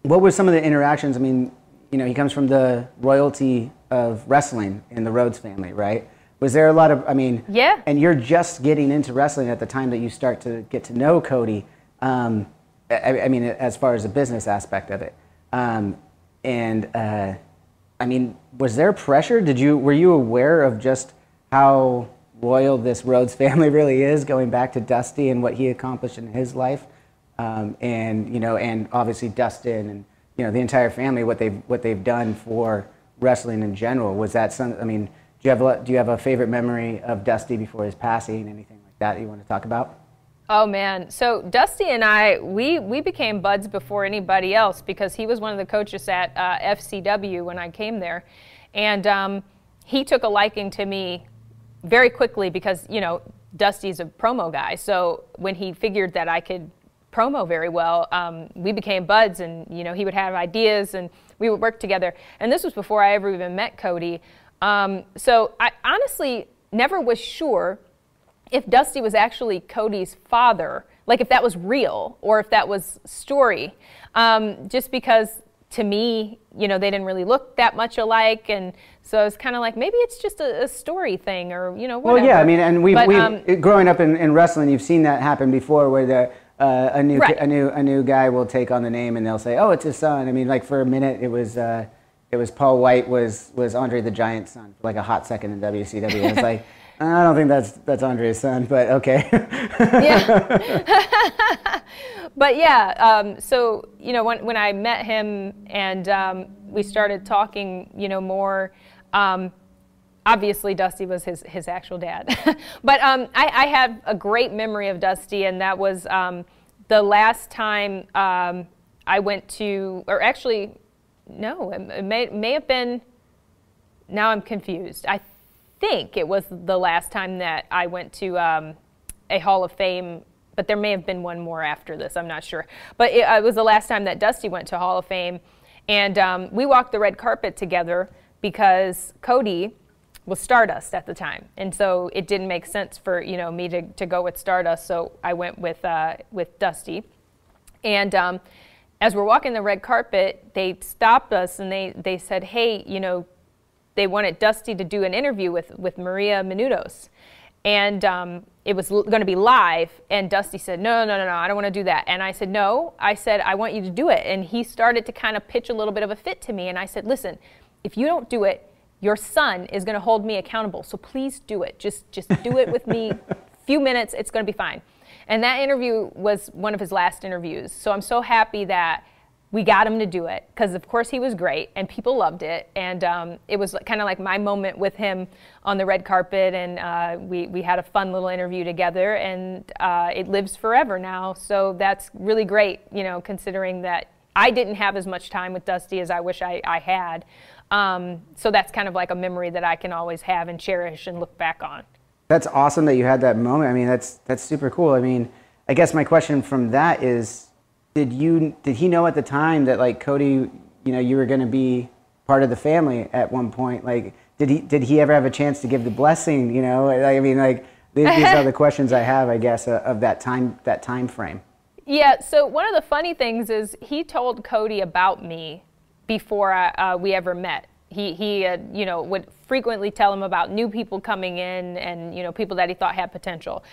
what were some of the interactions? I mean, you know, he comes from the royalty of wrestling in the Rhodes family, right? Was there a lot of, I mean, Yeah. And you're just getting into wrestling at the time that you start to get to know Cody. Um, I, I mean, as far as the business aspect of it, um, and uh, I mean, was there pressure? Did you were you aware of just how loyal this Rhodes family really is, going back to Dusty and what he accomplished in his life? um, and you know, and obviously Dustin and you know the entire family, what they've what they've done for wrestling in general. Was that some? I mean, do you have a, do you have a favorite memory of Dusty before his passing? Anything like that you want to talk about? Oh man, so Dusty and I, we we became buds before anybody else because he was one of the coaches at uh, FCW when I came there, and um, he took a liking to me very quickly because you know Dusty's a promo guy. So when he figured that I could promo very well, um, we became buds, and you know he would have ideas, and we would work together. And this was before I ever even met Cody. Um, so I honestly never was sure if Dusty was actually Cody's father, like if that was real or if that was story. Um, just because to me, you know, they didn't really look that much alike, and so it's kind of like maybe it's just a, a story thing, or you know, Well, yeah, I mean, and we we um, growing up in, in wrestling, you've seen that happen before, where the uh, a new Right. a new a new guy will take on the name, and they'll say, "Oh, it's his son." I mean, like for a minute, it was. Uh, it was Paul White was was Andre the Giant's son for like a hot second in WCW. It's like I don't think that's that's Andre's son, but okay. yeah. but yeah, um, so you know, when when I met him and um, we started talking, you know, more. Um, obviously, Dusty was his his actual dad, but um, I, I have a great memory of Dusty, and that was um, the last time um, I went to, or actually, no, it, may may have been. Now I'm confused. I think it was the last time that I went to um, a Hall of Fame, but there may have been one more after this. I'm not sure. But it, it was the last time that Dusty went to Hall of Fame, and um, we walked the red carpet together because Cody was Stardust at the time, and so it didn't make sense for you know me to, to go with Stardust. So I went with uh, with Dusty, and um, as we're walking the red carpet, they stopped us and they, they said, hey, you know, they wanted Dusty to do an interview with, with Maria Menounos. And um, it was going to be live. And Dusty said, no, no, no, no, I don't want to do that. And I said, no. I said, I want you to do it. And he started to kind of pitch a little bit of a fit to me. And I said, listen, if you don't do it, your son is going to hold me accountable. So please do it. Just, just do it with me. Few minutes, it's going to be fine. And that interview was one of his last interviews. So I'm so happy that we got him to do it because, of course, he was great and people loved it. And um, it was kind of like my moment with him on the red carpet. And uh, we, we had a fun little interview together, and uh, it lives forever now. So that's really great, you know, considering that I didn't have as much time with Dusty as I wish I, I had. Um, so that's kind of like a memory that I can always have and cherish and look back on. That's awesome that you had that moment. I mean, that's that's super cool. I mean, I guess my question from that is did you did he know at the time that like Cody, you know, you were going to be part of the family at one point? Like, did he did he ever have a chance to give the blessing? You know, I mean, like these, these are the questions I have, I guess, uh, of that time that time frame. Yeah. So one of the funny things is he told Cody about me before I, uh, we ever met. He he uh, you know would frequently tell him about new people coming in and you know people that he thought had potential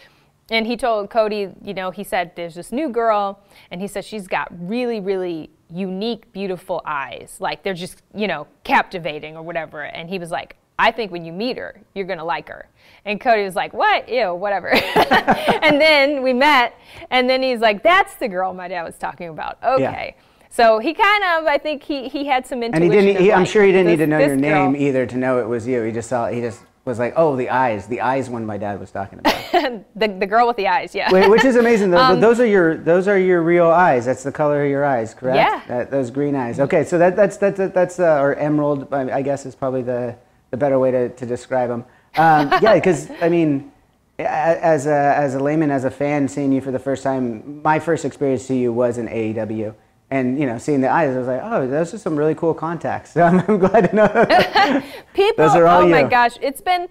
and he told Cody, you know, he said there's this new girl, and he said she's got really, really unique, beautiful eyes. Like they're just, you know, captivating or whatever. And he was like, I think when you meet her, you're gonna like her. And Cody was like, What? Ew, whatever. and then we met, and then he's like, That's the girl my dad was talking about. Okay. Yeah. So he kind of, I think he, he had some intuition. And he didn't. He, like, I'm sure he didn't this, need to know your name girl. either to know it was you. He just saw. He just was like, oh, the eyes, the eyes one my dad was talking about. the, the girl with the eyes, yeah. Wait, which is amazing. Though. Um, those are your those are your real eyes. That's the color of your eyes, correct? Yeah. That, those green eyes. Okay, so that that's that's that's uh, or emerald. I guess is probably the the better way to, to describe them. Um, yeah, because I mean, as a as a layman, as a fan, seeing you for the first time, my first experience to you was in AEW and you know, seeing the eyes, I was like, oh, those are some really cool contacts. So I'm, I'm glad to know. People, those are all oh you. my gosh, it's been.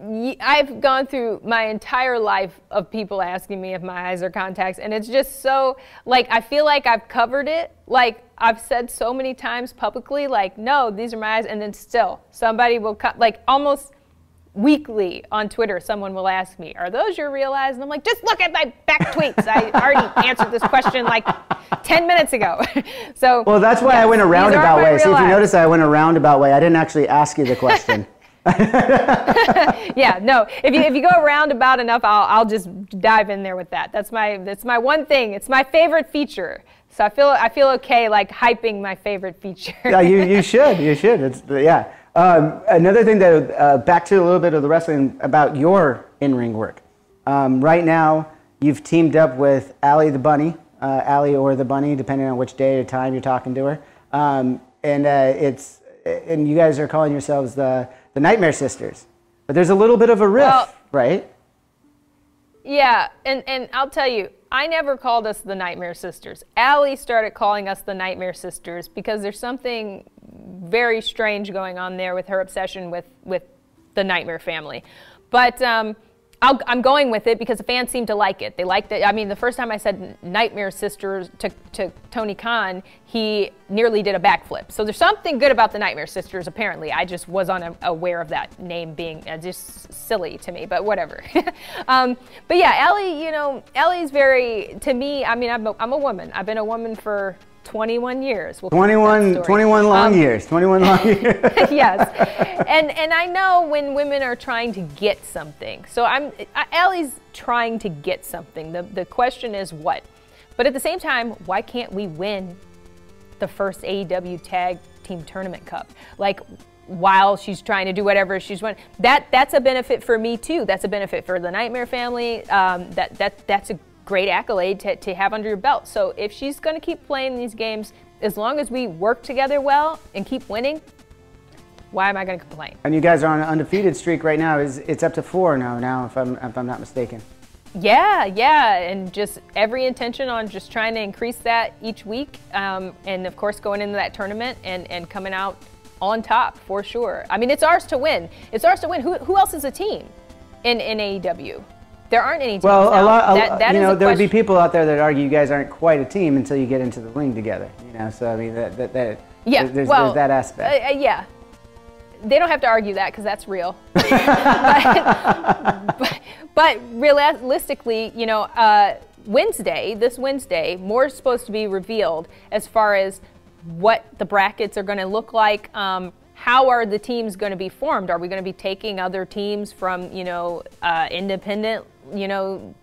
I've gone through my entire life of people asking me if my eyes are contacts, and it's just so like I feel like I've covered it. Like I've said so many times publicly, like no, these are my eyes, and then still somebody will cut like almost weekly on Twitter, someone will ask me, Are those your real eyes? And I'm like, Just look at my back tweets. I already answered this question like 10 minutes ago. so, well, that's why yes, I went a roundabout way. See, if you notice, I went a roundabout way. I didn't actually ask you the question. yeah, no. If you if you go roundabout enough, I'll I'll just dive in there with that. That's my that's my one thing. It's my favorite feature. So I feel I feel okay like hyping my favorite feature. yeah, you, you should you should. It's yeah. Um, another thing that, uh, back to a little bit of the wrestling about your in ring work. Um, right now, you've teamed up with Allie the Bunny, uh, Allie or the Bunny, depending on which day or time you're talking to her. Um, and uh, it's and you guys are calling yourselves the the Nightmare Sisters. But there's a little bit of a riff, well, right? Yeah, and and I'll tell you, I never called us the Nightmare Sisters. Allie started calling us the Nightmare Sisters because there's something very strange going on there with her obsession with, with the Nightmare family. But um, i am going with it because the fans seem to like it. They liked it. I mean, the first time I said Nightmare Sisters to, to Tony Khan, he nearly did a backflip. So there's something good about the Nightmare Sisters, apparently. I just was unaware of that name being uh, just silly to me, but whatever. um, but yeah, Allie, you know, Allie's very, to me, I mean, I'm a, I'm a woman. I've been a woman for 21 years. We'll 21, 21 long um, years. 21 long years. yes. And, and I know when women are trying to get something. So I'm, Allie's trying to get something. The, the question is what? But at the same time, why can't we win the first AEW Tag Team Tournament Cup? Like, while she's trying to do whatever she's doing. That that's a benefit for me too. That's a benefit for the Nightmare family. Um, that that that's a great accolade to, to have under your belt. So if she's going to keep playing these games, as long as we work together well and keep winning, why am I going to complain? And you guys are on an undefeated streak right now. Is it's up to four now? Now, if I'm if I'm not mistaken. Yeah, yeah, and just every intention on just trying to increase that each week, um, and of course going into that tournament and and coming out on top for sure. I mean, it's ours to win. It's ours to win. Who who else is a team in in AEW? There aren't any teams. Well, now. a lot. That, that you know, there would be people out there that argue you guys aren't quite a team until you get into the ring together. You know, so I mean that that, that yeah, there's, well, there's that aspect. Uh, uh, yeah, they don't have to argue that because that's real. but, but, but, realistically, you know, uh, Wednesday, this Wednesday, more is supposed to be revealed as far as what the brackets are going to look like. Um, how are the teams going to be formed? Are we going to be taking other teams from, you know, uh, independent, you know,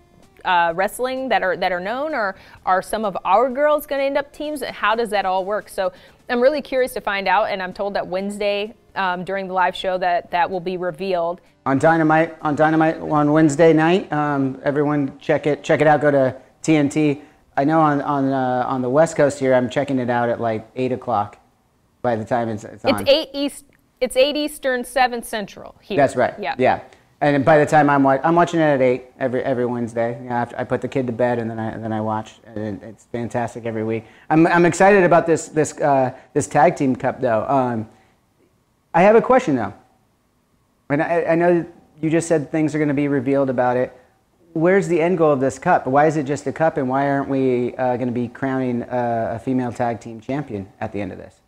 uh, wrestling that are that are known, or are some of our girls going to end up teams? How does that all work? So I'm really curious to find out, and I'm told that Wednesday um, during the live show that that will be revealed on Dynamite on Dynamite on Wednesday night. Um, everyone check it check it out. Go to TNT. I know on on uh, on the West Coast here, I'm checking it out at like eight o'clock. By the time it's, it's on, it's eight east. It's eight Eastern, seven Central. Here. That's right. Yeah. Yeah. And by the time I'm wa- I'm watching it at eight every every Wednesday. You know, after I put the kid to bed and then I and then I watch. And it's fantastic every week. I'm I'm excited about this this uh, this tag team cup though. Um, I have a question though. And I, I know you just said things are going to be revealed about it. Where's the end goal of this cup? Why is it just a cup, and why aren't we uh, going to be crowning uh, a female tag team champion at the end of this?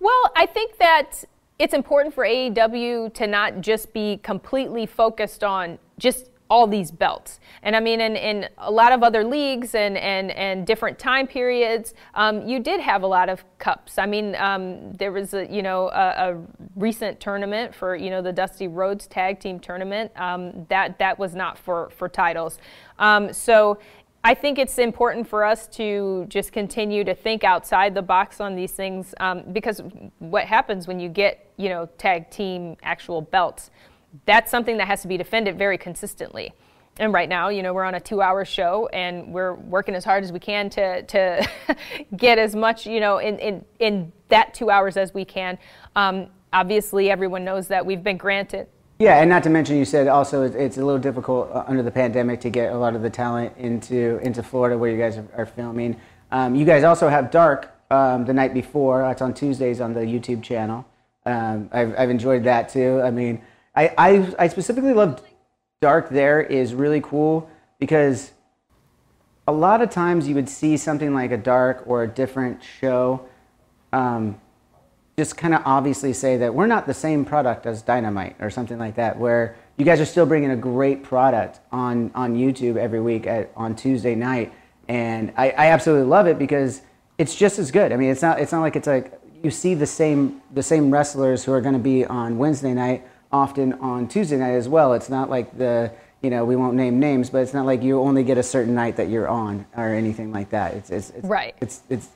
Well, I think that it's important for AEW to not just be completely focused on just all these belts. And I mean, in, in a lot of other leagues and, and, and different time periods, um, you did have a lot of cups. I mean, um, there was a, you know, a, a, recent tournament for, you know, the Dusty Rhodes Tag Team Tournament. Um, that, that was not for, for titles. Um, so I think it's important for us to just continue to think outside the box on these things um, because what happens when you get, you know, tag team actual belts, that's something that has to be defended very consistently. And right now, you know, we're on a two-hour show, and we're working as hard as we can to to get as much, you know, in in in that two hours as we can. Um, obviously, everyone knows that we've been granted yeah, and not to mention, you said also it's a little difficult uh, under the pandemic to get a lot of the talent into into Florida where you guys are, filming. Um, you guys also have Dark um, the night before. That's on Tuesdays on the YouTube channel. Um, I've, I've enjoyed that too. I mean, I, I, I specifically love Dark. There is really cool because a lot of times you would see something like a Dark or a different show um, just kind of obviously say that we're not the same product as Dynamite or something like that, where you guys are still bringing a great product on, on YouTube every week at, on Tuesday night. And I, I absolutely love it because it's just as good. I mean, it's not, it's not like it's like you see the same, the same wrestlers who are going to be on Wednesday night often on Tuesday night as well. It's not like the, you know, we won't name names, but it's not like you only get a certain night that you're on or anything like that. It's, it's, it's right. It's, it's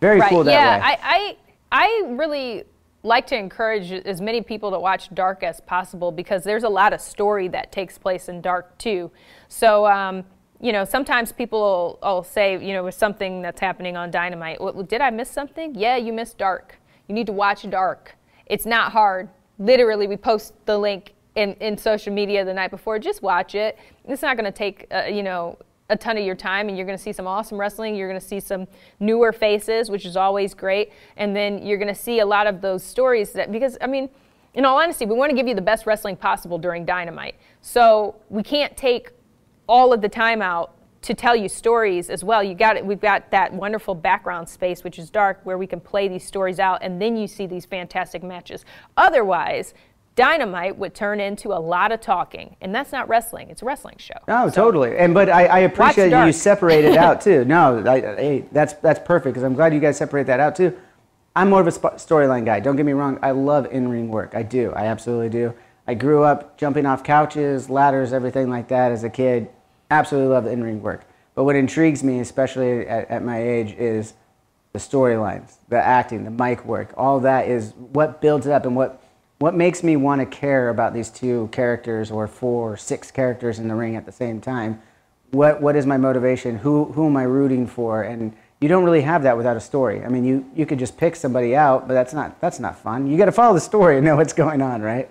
very right. cool that yeah, way. I, I I really like to encourage as many people to watch Dark as possible because there's a lot of story that takes place in Dark too. So, um, you know, sometimes people will, say, you know, with something that's happening on Dynamite, well, did I miss something? Yeah, you missed Dark. You need to watch Dark. It's not hard. Literally, we post the link in, in social media the night before. Just watch it. It's not going to take, uh, you know, a ton of your time and you're going to see some awesome wrestling. You're going to see some newer faces, which is always great. And then you're going to see a lot of those stories that, because, I mean, in all honesty, we want to give you the best wrestling possible during Dynamite. So we can't take all of the time out to tell you stories as well. You got it. We've got that wonderful background space, which is dark, where we can play these stories out, and then you see these fantastic matches. Otherwise, Dynamite would turn into a lot of talking, and that's not wrestling. It's a wrestling show. Oh, so, totally. And but I, I appreciate you separate it out too. No, I, hey, that's that's perfect because I'm glad you guys separate that out too. I'm more of a storyline guy. Don't get me wrong. I love in-ring work. I do. I absolutely do. I grew up jumping off couches, ladders, everything like that as a kid. Absolutely love in-ring work. But what intrigues me, especially at, at my age, is the storylines, the acting, the mic work. All that is what builds it up and what what makes me want to care about these two characters or four or six characters in the ring at the same time? What, what is my motivation? Who, who am I rooting for? And you don't really have that without a story. I mean, you, you could just pick somebody out, but that's not, that's not fun. You got to follow the story and know what's going on, right?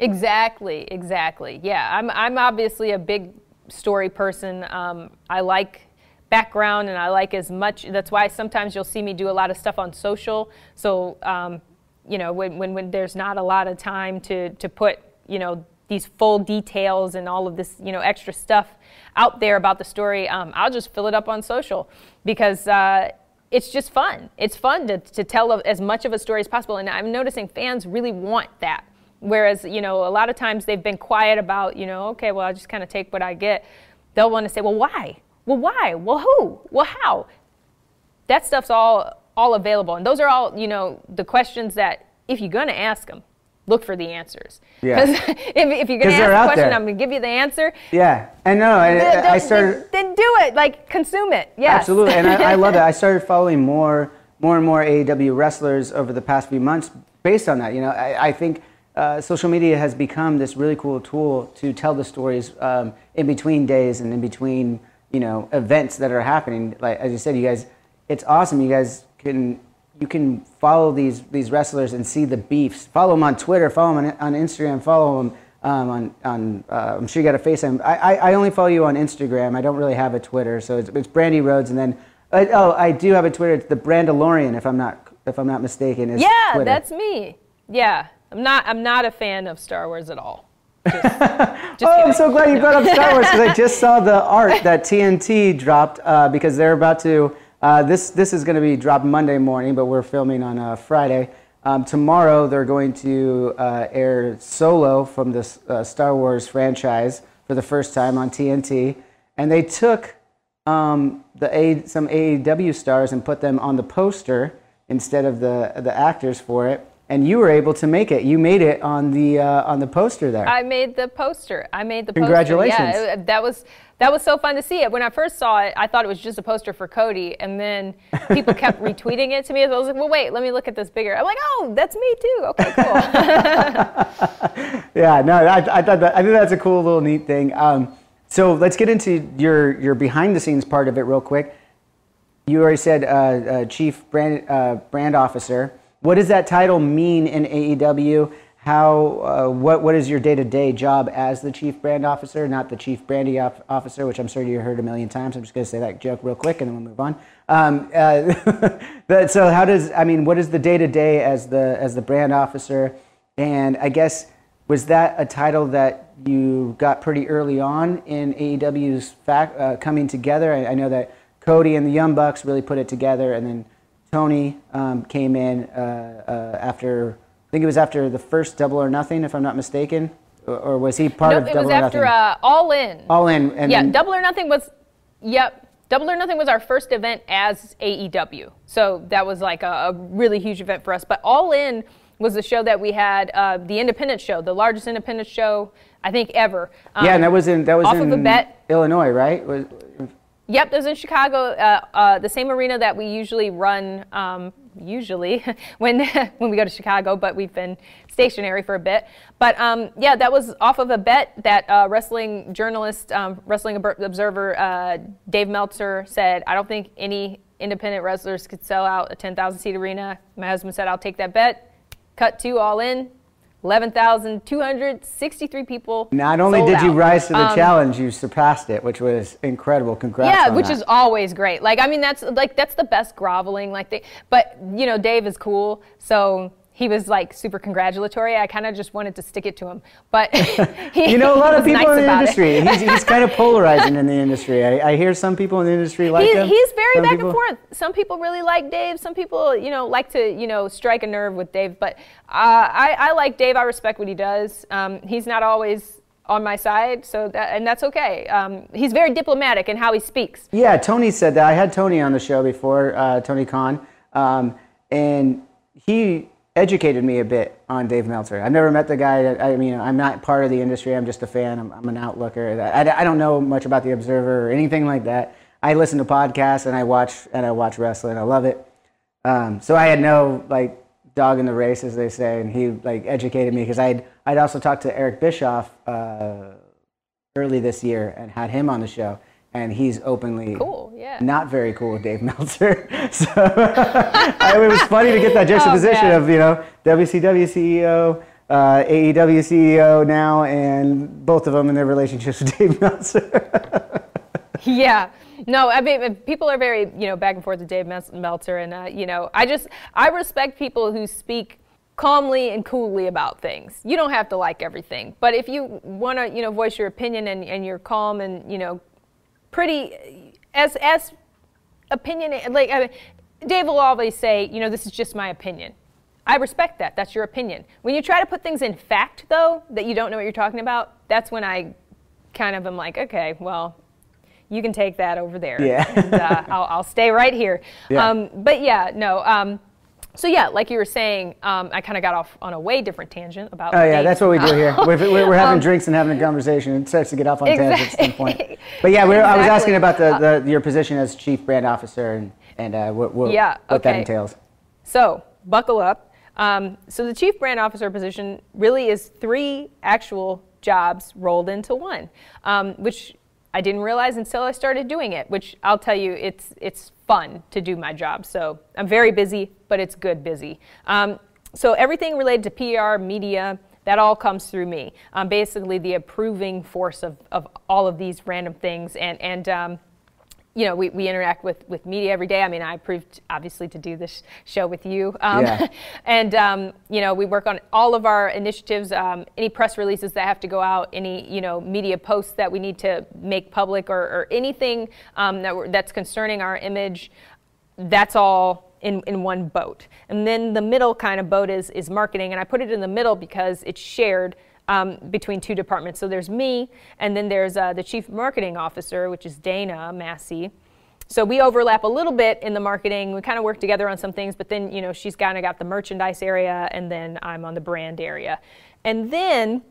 Exactly, exactly. Yeah, I'm, I'm obviously a big story person. Um, I like background and I like as much. That's why sometimes you'll see me do a lot of stuff on social. So um, you know, when, when, when there's not a lot of time to, to put, you know, these full details and all of this, you know, extra stuff out there about the story, um, I'll just fill it up on social because uh, it's just fun. It's fun to, to tell as much of a story as possible. And I'm noticing fans really want that. Whereas, you know, a lot of times they've been quiet about, you know, okay, well, I'll just kind of take what I get. They'll want to say, well, why? Well, why? Well, who? Well, how? That stuff's all all available. And those are all, you know, the questions that if you're going to ask them, look for the answers. Yeah. Because if, if you're going to ask the question, there. I'm going to give you the answer. Yeah, and no, I, Then- I started. Then, then do it. Like consume it. Yes. Absolutely, and I, I love it. I started following more, more and more AEW wrestlers over the past few months based on that. You know, I, I think uh, social media has become this really cool tool to tell the stories um, in between days and in between, you know, events that are happening. Like as you said, you guys, it's awesome. You guys can you can follow these these wrestlers and see the beefs. Follow them on Twitter. Follow them on, on Instagram. Follow them. Um, on, on uh, I'm sure you got a face. I, I, I only follow you on Instagram. I don't really have a Twitter, so it's, it's Brandi Rhodes, and then uh, oh, I do have a Twitter. It's the Brandalorian, if I'm not if I'm not mistaken. Is Yeah, Twitter. that's me. Yeah, I'm not. I'm not a fan of Star Wars at all. Just, just oh, kidding. I'm so glad you brought up Star Wars because I just saw the art that TNT dropped uh, because they're about to. Uh, this this is going to be dropped Monday morning, but we're filming on uh, Friday. Um, tomorrow they're going to uh, air Solo from the uh, Star Wars franchise for the first time on TNT, and they took um, the A, some AEW stars and put them on the poster instead of the the actors for it. And you were able to make it. You made it on the uh, on the poster there. I made the poster. I made the Congratulations. poster. Yeah, it- that was that was so fun to see it. When I first saw it, I thought it was just a poster for Cody, and then people kept retweeting it to me. So I was like, "Well, wait, let me look at this bigger." I'm like, "Oh, that's me too." Okay, cool. Yeah, no, I, I thought that I think that's a cool little neat thing. Um, so let's get into your your behind the scenes part of it real quick. You already said uh, uh, chief brand uh, brand officer. What does that title mean in AEW? How uh, what what is your day to day job as the chief brand officer, not the chief brandy op- officer, which I'm sure you heard a million times. I'm just going to say that joke real quick and then we'll move on. Um, uh, but so how does I mean what is the day to day as the as the brand officer? And I guess was that a title that you got pretty early on in AEW's fac- uh, coming together? I, I know that Cody and the Young Bucks really put it together, and then Tony um, came in uh, uh, after. I think it was after the first Double or Nothing, if I'm not mistaken, or, or was he part no, of it Double was or after Nothing? uh, All In. All in, and yeah, then, Double or Nothing was, yep. Double or Nothing was our first event as AEW. So that was like a, a really huge event for us. But All In was the show that we had, uh, the independent show, the largest independent show I think ever. Um, yeah, and that was in that was in of. Illinois, right? Was, Yep, those in Chicago, uh, uh, the same arena that we usually run. Um, usually, when when we go to Chicago, but we've been stationary for a bit. But um, yeah, that was off of a bet that uh, wrestling journalist, um, wrestling observer uh, Dave Meltzer said, "I don't think any independent wrestlers could sell out a 10,000 seat arena." My husband said, "I'll take that bet." Cut two, all in. 11,263 people. not only did you out. rise to the Um, challenge, you surpassed it, which was incredible. Congrats! yeah, which that. is always great. Like I mean, that's like that's the best groveling. Like, they, but you know, Dave is cool, so he was like super congratulatory. I kind of just wanted to stick it to him, but he, You know, a lot of people nice in the industry. He's, he's kind of polarizing in the industry. I, I hear some people in the industry like He's, him. he's very Some back people- and forth. Some people really like Dave. Some people, you know, like to, you know, strike a nerve with Dave. But uh, I, I like Dave. I respect what he does. Um, he's not always on my side, so that, and that's okay. Um, he's very diplomatic in how he speaks. Yeah, Tony said that. I had Tony on the show before, uh, Tony Khan, um, and he educated me a bit on Dave Meltzer. I've never met the guy. That, I mean, I'm not part of the industry. I'm just a fan. I'm, I'm an outlooker. I, I don't know much about the Observer or anything like that. I listen to podcasts and I watch and I watch wrestling. I love it. Um, so I had no like dog in the race, as they say, and he like educated me because I'd I'd also talked to Eric Bischoff uh, early this year and had him on the show, and he's openly Cool, yeah. not very cool with Dave Meltzer. so it was funny to get that juxtaposition Oh, of you know WCW CEO. Uh, AEW CEO now, and both of them in their relationships with Dave Meltzer. Yeah. No, I mean, people are very, you know, back and forth with Dave Mel- Meltzer, and uh, you know, I just, I respect people who speak calmly and coolly about things. You don't have to like everything, but if you want to, you know, voice your opinion and, and you're calm and you know, pretty, as as opinion, like I mean, Dave will always say, you know, this is just my opinion. I respect that. That's your opinion. When you try to put things in fact, though, that you don't know what you're talking about, that's when I kind of am like, okay, well, you can take that over there. Yeah. and, uh, I'll, I'll stay right here. Yeah. Um, but yeah, no. Um, so yeah, like you were saying, um, I kind of got off on a way different tangent about. Oh yeah, that's what we do here. We're, we're, having drinks and having a conversation. It starts to get off on tangents at some point. But yeah, we're, I was asking about the, the your position as chief brand officer and and uh, what, what, Yeah, what that entails. So buckle up. Um, so the chief brand officer position really is three actual jobs rolled into one, um, which I didn't realize until I started doing it. Which I'll tell you, it's it's fun to do my job. So I'm very busy, but it's good busy. Um, so everything related to PR, media, that all comes through me. I'm basically the approving force of, of all of these random things, and and um, you know, we, we interact with, with media every day. I mean, I approved obviously to do this show with you. Um, Yeah. and, um, you know, we work on all of our initiatives, um, any press releases that have to go out, any, you know, media posts that we need to make public or, or anything um, that that's concerning our image. That's all in, in one boat. And then the middle kind of boat is, is marketing. And I put it in the middle because it's shared um, between two departments. So there's me, and then there's uh, the chief marketing officer, which is Dana Massey. So we overlap a little bit in the marketing. We kind of work together on some things, but then you know she's kind of got the merchandise area, and then I'm on the brand area, and then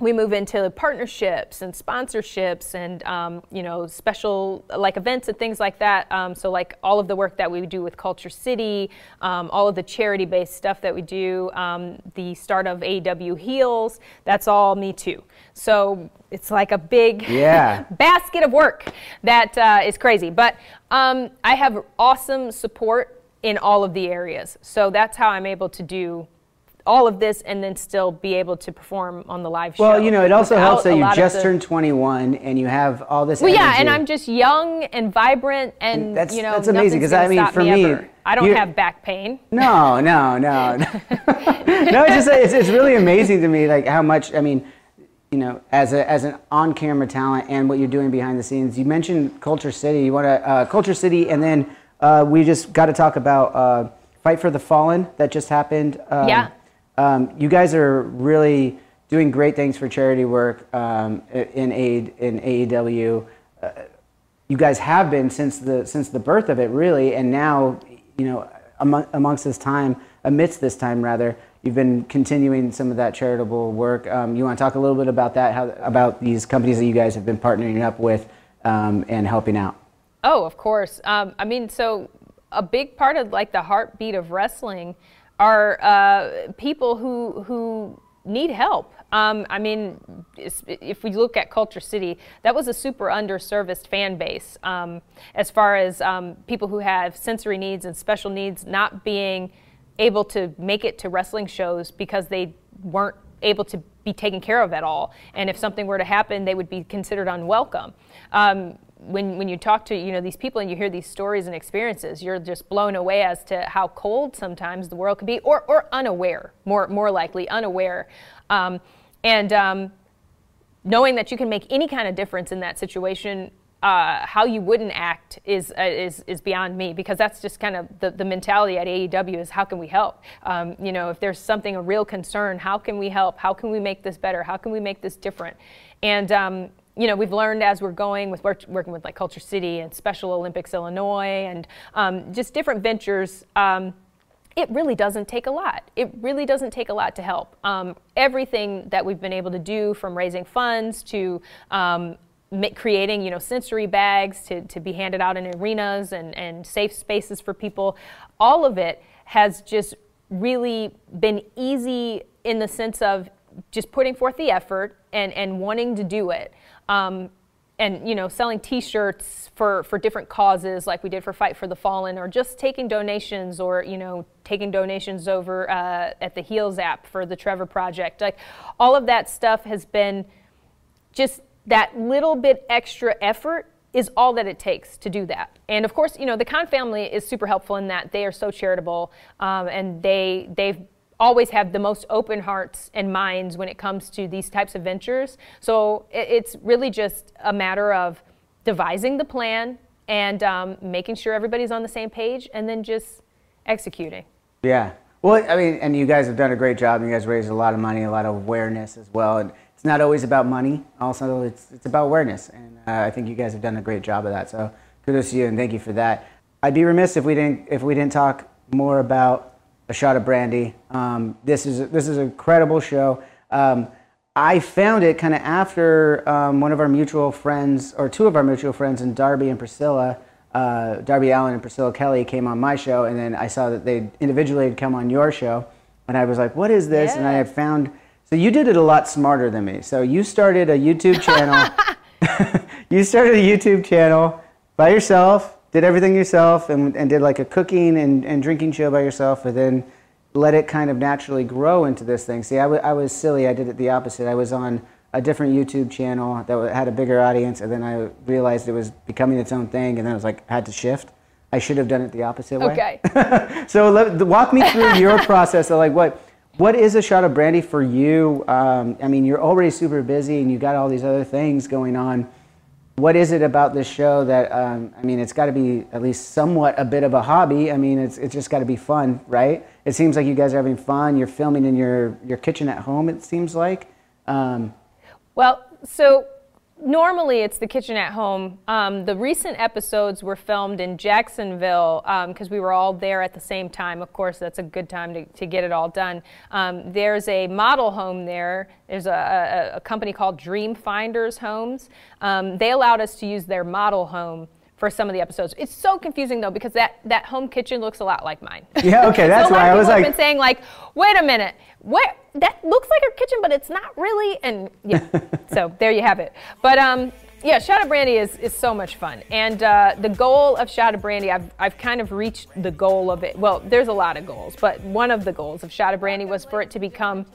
we move into partnerships and sponsorships and um, you know special like events and things like that. Um, so like all of the work that we do with culture city um, all of the charity based stuff that we do um, the start of AEW Heals that's all me too. So it's like a big Yeah. basket of work that uh, is crazy. But um, i have awesome support in all of the areas. So that's how i'm able to do all of this and then still be able to perform on the live show. Well, you know, it also helps that you just the- turned 21 and you have all this. Well, yeah, and I'm just young and vibrant, and, And that's- you know, that's amazing, because I mean, for me, me. I don't have back pain. No, no, no, no. no, it's just it's, it's really amazing to me, like how much. I mean, you know, as a as an on-camera talent and what you're doing behind the scenes. You mentioned Culture City. You want to uh, Culture City, and then uh, we just got to talk about uh, Fight for the Fallen that just happened. Um, Yeah. Um, you guys are really doing great things for charity work um, in aid in AEW you guys have been since the since the birth of it really and now you know among, amongst this time amidst this time rather you've been continuing some of that charitable work. Um, you want to talk a little bit about that how about these companies that you guys have been partnering up with um, and helping out? Oh, of course. Um, I mean, so a big part of like the heartbeat of wrestling are uh, people who who need help. Um, I mean, if we look at Culture City, that was a super underserviced fan base um, as far as um, people who have sensory needs and special needs not being able to make it to wrestling shows because they weren't able to be taken care of at all. And if something were to happen, they would be considered unwelcome. Um, when, when you talk to you know these people and you hear these stories and experiences, you're just blown away as to how cold sometimes the world can be, or, or unaware, more more likely unaware, um, and um, knowing that you can make any kind of difference in that situation, uh, how you wouldn't act is, uh, is, is beyond me because that's just kind of the, the mentality at AEW is how can we help? Um, you know, if there's something, a real concern, how can we help? How can we make this better? How can we make this different? And, um, you know, we've learned as we're going with work, working with like Culture City and Special Olympics Illinois and um, just different ventures. Um, it really doesn't take a lot. It really doesn't take a lot to help. Um, everything that we've been able to do, from raising funds to um, creating, you know, sensory bags to, to be handed out in arenas and, and safe spaces for people, all of it has just really been easy in the sense of just putting forth the effort and, and wanting to do it. Um, and you know selling t-shirts for for different causes like we did for fight for the fallen or just taking donations or you know taking donations over uh, at the heels app for the trevor project. Like all of that stuff has been just that little bit extra effort is all that it takes to do that. And of course you know the Khan family is super helpful in that. They are so charitable um, and they they've always have the most open hearts and minds when it comes to these types of ventures. So it, it's really just a matter of devising the plan and um, making sure everybody's on the same page and then just executing. Yeah. Well, I mean, and you guys have done a great job. You guys raised a lot of money, a lot of awareness as well. And it's not always about money. Also, it's it's about awareness, and uh, I think you guys have done a great job of that. So kudos to you, and thank you for that. I'd be remiss if we didn't if we didn't talk more about A Shot of Brandi. Um, this is this is a credible show. Um, I found it kind of after um, one of our mutual friends, or two of our mutual friends, and Darby and Priscilla, uh, Darby Allin and Priscilla Kelly came on my show, and then I saw that they individually had come on your show, and I was like, "What is this?" And I had found. So you did it a lot smarter than me. So you started a YouTube channel. you started a YouTube channel by yourself, did everything yourself, and, and did like a cooking and, and drinking show by yourself, and then let it kind of naturally grow into this thing. See, I I was silly. I did it the opposite. I was on a different YouTube channel that had a bigger audience, and then I realized it was becoming its own thing, and then I was like, had to shift. I should have done it the opposite way. Okay. So let, walk me through your process of like what what is a shot of Brandi for you? Um, I mean, you're already super busy and you got all these other things going on. What is it about this show that um, I mean? It's got to be at least somewhat a bit of a hobby. I mean, it's it's just got to be fun, right? It seems like you guys are having fun. You're filming in your your kitchen at home. It seems like. Um, Well, so normally it's the kitchen at home. Um, the recent episodes were filmed in Jacksonville because we were all there at the same time. Of course, that's a good time to, to get it all done. Um, there's a model home there. There's a, a, a company called Dream Finders Homes. Um, they allowed us to use their model home. For some of the episodes, it's so confusing though because that, that home kitchen looks a lot like mine. Yeah, okay, that's so why I was like- been saying like, wait a minute, what that looks like a kitchen, but it's not really. And yeah, so there you have it. But um, yeah, Shot of Brandi is, is so much fun, and uh, the goal of Shot of Brandi, I've I've kind of reached the goal of it. Well, there's a lot of goals, but one of the goals of Shot of Brandi was for it to become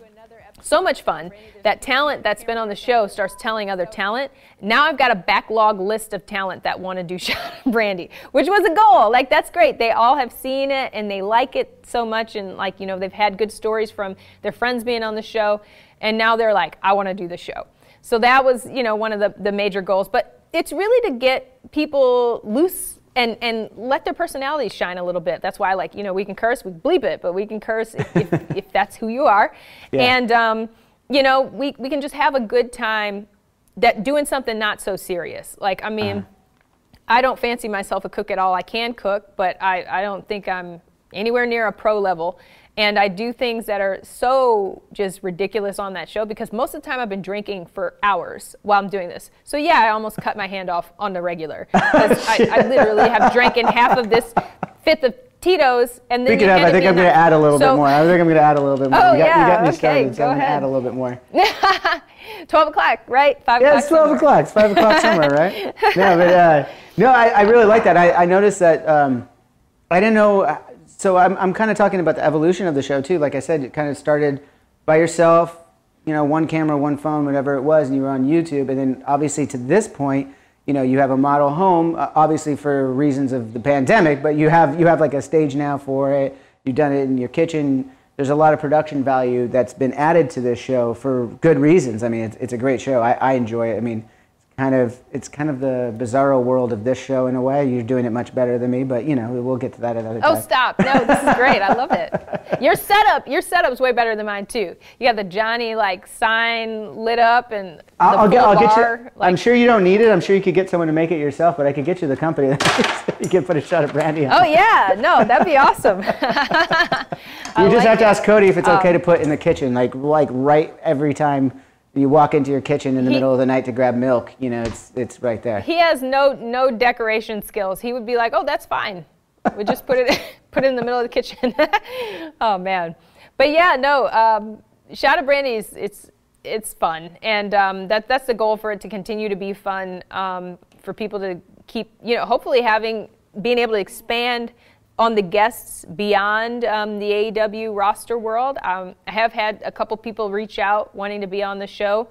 so much fun that talent that's been on the show starts telling other talent. Now I've got a backlog list of talent that want to do Shot Brandi, which was a goal. Like that's great. They all have seen it and they like it so much, and like you know they've had good stories from their friends being on the show, and now they're like, I want to do the show. So that was you know one of the the major goals, but it's really to get people loose and and let their personalities shine a little bit. That's why, like you know, we can curse, we bleep it, but we can curse if, if, if that's who you are. Yeah. And um, you know, we we can just have a good time that doing something not so serious. Like I mean, I don't fancy myself a cook at all. I can cook, but I I don't think I'm anywhere near a pro level. And I do things that are so just ridiculous on that show because most of the time I've been drinking for hours while I'm doing this. So yeah, I almost cut my hand off on the regular. I, I literally have drank in half of this fifth of Tito's, and then Speaking you of, I think I'm going to add a little bit more. I think I'm going to add a little bit more. Oh, you, got, you yeah, got me okay, started, so I'm going to add a little bit more. 12 o'clock, right? 5 Yeah, it's 12 somewhere. o'clock. It's 5 o'clock somewhere, right? No, but uh, no, I, I really like that. I, I noticed that um, I didn't know. So I'm, I'm kind of talking about the evolution of the show, too. Like I said, it kind of started by yourself, you know, one camera, one phone, whatever it was, and you were on YouTube. And then obviously to this point, you know, you have a model home, uh, obviously for reasons of the pandemic, but you have, you have like a stage now for it. You've done it in your kitchen. There's a lot of production value that's been added to this show for good reasons. I mean, it's, it's a great show. I, I enjoy it. I mean, kind of it's kind of the bizarro world of this show in a way. You're doing it much better than me, but you know, we'll get to that another Oh, time. Oh, stop. No, this is great. I love it. Your setup, your setup's way better than mine, too. You got the Johnny, like, sign lit up and the I'll, I'll get, I'll get you. like- I'm sure you don't need it. I'm sure you could get someone to make it yourself, but I could get you the company. you could put a shot of Brandi on. Oh, yeah. No, that'd be awesome. you I just like have to ask Cody if it's okay Um, to put in the kitchen, like like right every time you walk into your kitchen in the He- middle of the night to grab milk. You know, it's it's right there. He has no no decoration skills. He would be like, "Oh, that's fine. We just put it put it in the middle of the kitchen." oh man, but yeah, no. Um, Shot of Brandi it's it's fun, and um, that that's the goal for it to continue to be fun um, for people to keep you know hopefully having being able to expand on the guests beyond um, the AEW roster world. Um, I have had a couple people reach out wanting to be on the show.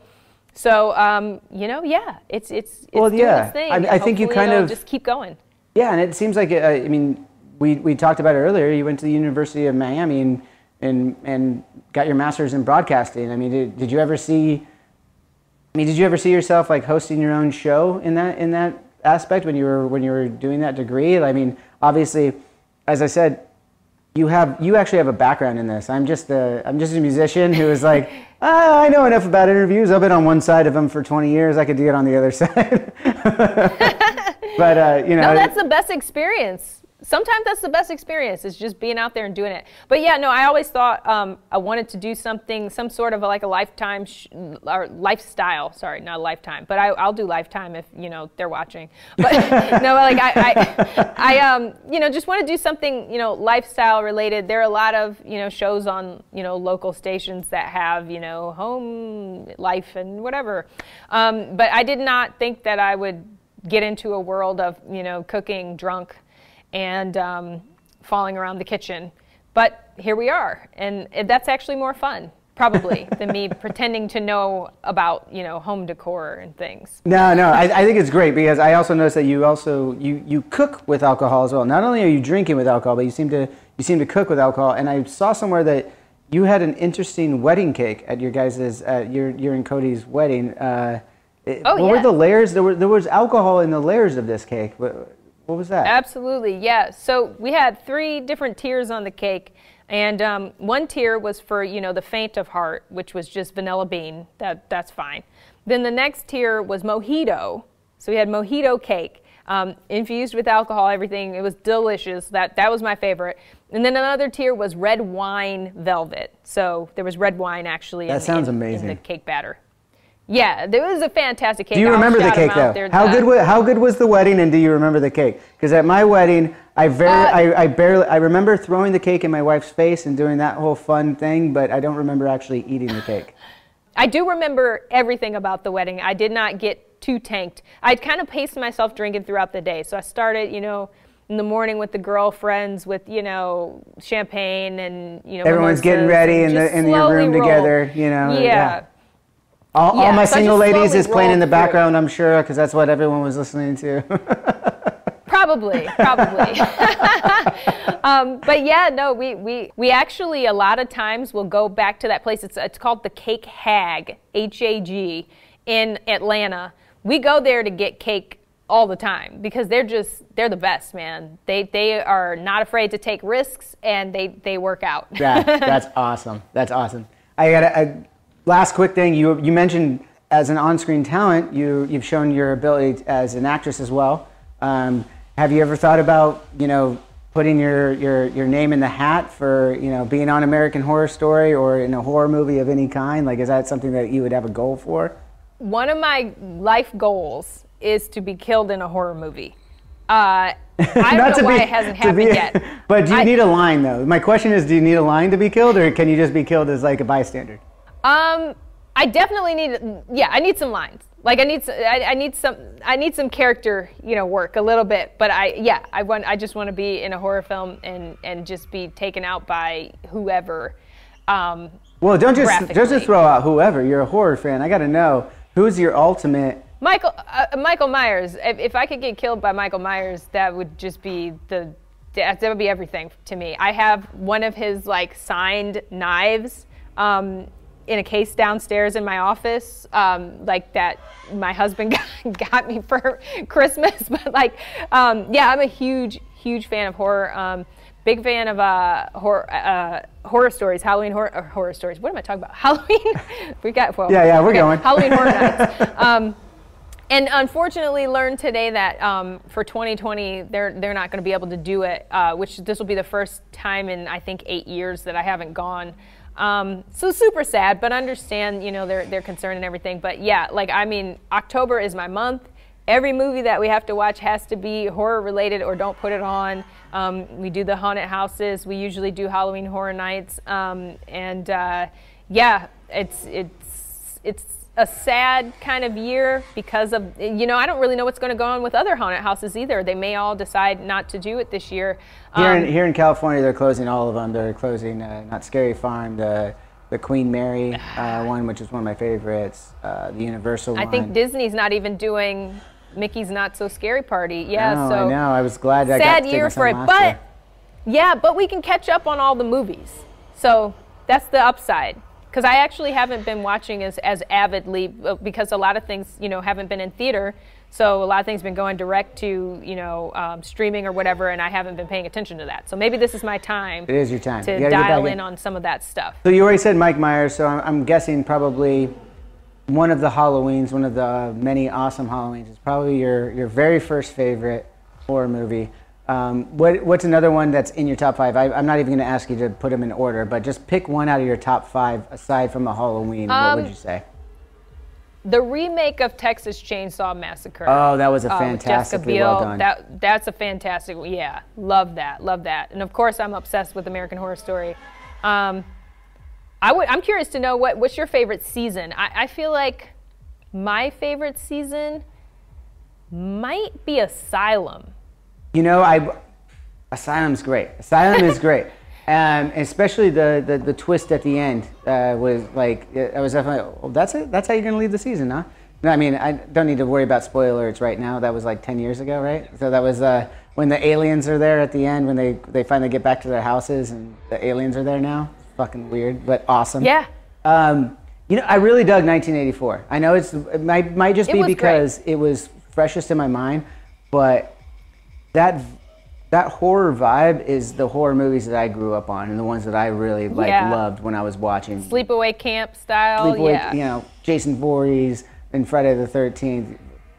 So um, you know, yeah, it's it's it's Well, doing yeah. its thing. I- I think you kind of- just keep going. Yeah, and it seems like uh, I mean, we, we talked about it earlier. You went to the University of Miami and and and got your master's in broadcasting. I mean, did, did you ever see? I mean, did you ever see yourself like hosting your own show in that in that aspect when you were when you were doing that degree? I mean, obviously, as I said, you have you actually have a background in this. I'm just a I'm just a musician who is like, ah, I know enough about interviews. I've been on one side of them for 20 years. I could do it on the other side. but uh, you know, No, that's the best experience. Sometimes that's the best experience is just being out there and doing it. But yeah no i always thought um, i wanted to do something some sort of a, like a lifetime sh- or lifestyle. Sorry not lifetime but I, will do lifetime if you know they're watching. But no like i i, I um, you know just want to do something you know lifestyle related. There are a lot of you know shows on you know local stations that have you know home life and whatever. Um, but i did not think that i would get into a world of you know cooking drunk and um, falling around the kitchen. But here we are, and that's actually more fun probably than me pretending to know about you know home decor and things. No, no, I, I, think it's great because I also noticed that you also you you cook with alcohol as well. Not only are you drinking with alcohol, but you seem to you seem to cook with alcohol. And I saw somewhere that you had an interesting wedding cake at your guys's at your your and Cody's wedding. Uh, oh, what yeah. were the layers? There were there was alcohol in the layers of this cake. What was that? Absolutely, yeah. So we had three different tiers on the cake, and um, one tier was for you know the faint of heart, which was just vanilla bean. That that's fine. Then the next tier was mojito. So we had mojito cake, um, infused with alcohol, everything. It was delicious. That that was my favorite. And then another tier was red wine velvet. So there was red wine actually. That in, sounds in, amazing. In the cake batter. Yeah, there was a fantastic cake. Do you remember the cake though? How good was how good was the wedding, and do you remember the cake? Because at my wedding, I very uh, I, I barely I remember throwing the cake in my wife's face and doing that whole fun thing, but I don't remember actually eating the cake. I do remember everything about the wedding. I did not get too tanked. I'd kind of paced myself drinking throughout the day. So I started, you know, in the morning with the girlfriends with you know champagne and you know everyone's getting ready in the in your room roll. together you know yeah. yeah. All, yeah, all my so single ladies is playing in the background, I'm sure, because that's what everyone was listening to. probably, probably. um, but yeah, no, we, we, we actually a lot of times will go back to that place. It's, it's called the Cake Hag, H A G, in Atlanta. We go there to get cake all the time because they're just they're the best man they they are not afraid to take risks and they they work out that, that's awesome that's awesome i got a, last quick thing you, you mentioned as an on-screen talent you, you've shown your ability as an actress as well um, have you ever thought about you know putting your, your, your name in the hat for you know being on american horror story or in a horror movie of any kind like is that something that you would have a goal for one of my life goals is to be killed in a horror movie uh, I don't know why be, it hasn't happened be, yet. But do you I, need a line though? My question is, do you need a line to be killed, or can you just be killed as like a bystander? Um, I definitely need. Yeah, I need some lines. Like I need, I, I need some, I need some character, you know, work a little bit. But I, yeah, I want, I just want to be in a horror film and and just be taken out by whoever. Um, well, don't just just just throw out whoever. You're a horror fan. I got to know who's your ultimate. Michael uh, Michael Myers. If, if I could get killed by Michael Myers, that would just be the that would be everything to me. I have one of his like signed knives. Um, in a case downstairs in my office, um, like that my husband got, got, me for Christmas. But like, um, yeah, I'm a huge, huge fan of horror. Um, big fan of uh, horror, uh, horror stories, Halloween horror, horror stories. What am I talking about? Halloween. we got well. Yeah, yeah, we're going. Halloween horror nights. Um, and unfortunately, learned today that um, for 2020 they're they're not going to be able to do it. Uh, which this will be the first time in I think eight years that I haven't gone. Um, so super sad, but understand, you know, their their concern and everything. But yeah, like I mean, October is my month. Every movie that we have to watch has to be horror related or don't put it on. Um, we do the haunted houses. We usually do Halloween horror nights, um, and uh, yeah, it's it's it's a sad kind of year because of you know I don't really know what's going to go on with other haunted houses either. They may all decide not to do it this year. Here in um, here in California, they're closing all of them. They're closing uh, Knott's Scary Farm, the the Queen Mary uh, one, which is one of my favorites. Uh, the Universal I one. think Disney's not even doing Mickey's Not So Scary Party. Yeah, no, so I know. I was glad I sad year for it, but year. yeah, but we can catch up on all the movies. So that's the upside because I actually haven't been watching as, as avidly uh, because a lot of things you know haven't been in theater. So a lot of things have been going direct to you know um, streaming or whatever, and I haven't been paying attention to that. So maybe this is my time. It is your time to dial in, in on some of that stuff. So you already said Mike Myers, so I'm, I'm guessing probably one of the Halloweens, one of the many awesome Halloweens, is probably your your very first favorite horror movie. Um, what, what's another one that's in your top five? I, I'm not even going to ask you to put them in order, but just pick one out of your top five aside from the Halloween. what Um, would you say? The remake of Texas Chainsaw Massacre. Oh, that was a uh, with Biel. well done. That that's a fantastic. Yeah, love that. Love that. And of course, I'm obsessed with American Horror Story. Um, I would. I'm curious to know what what's your favorite season. I, I feel like my favorite season might be Asylum. You know, I Asylum's great. Asylum is great, um, especially the, the the twist at the end uh, was like I was definitely. Oh, that's it. That's how you're gonna leave the season, huh? No, I mean I don't need to worry about spoilers right now. That was like ten years ago, right? So that was uh, when the aliens are there at the end when they they finally get back to their houses and the aliens are there now. Fucking weird, but awesome. Yeah. Um, you know, I really dug 1984. I know it's it might might just It be was great. because it was freshest in my mind, but that that horror vibe is the horror movies that I grew up on and the ones that I really like Yeah. loved when I was watching. Sleepaway Camp style. Sleepaway, yeah. you know, Jason Voorhees and Friday the 13th.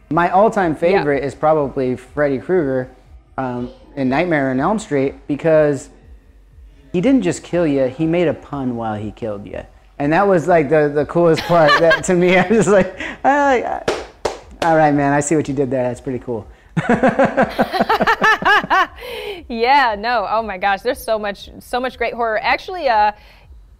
My all-time favorite is probably Freddy Krueger um, in Nightmare on Elm Street because he didn't just kill you; he made a pun while he killed you, and that was like the the coolest part. that to me, I was just like, I- all right, man, I see what you did there. That's pretty cool. Yeah, no. Oh my gosh, there's so much so much great horror. Actually, uh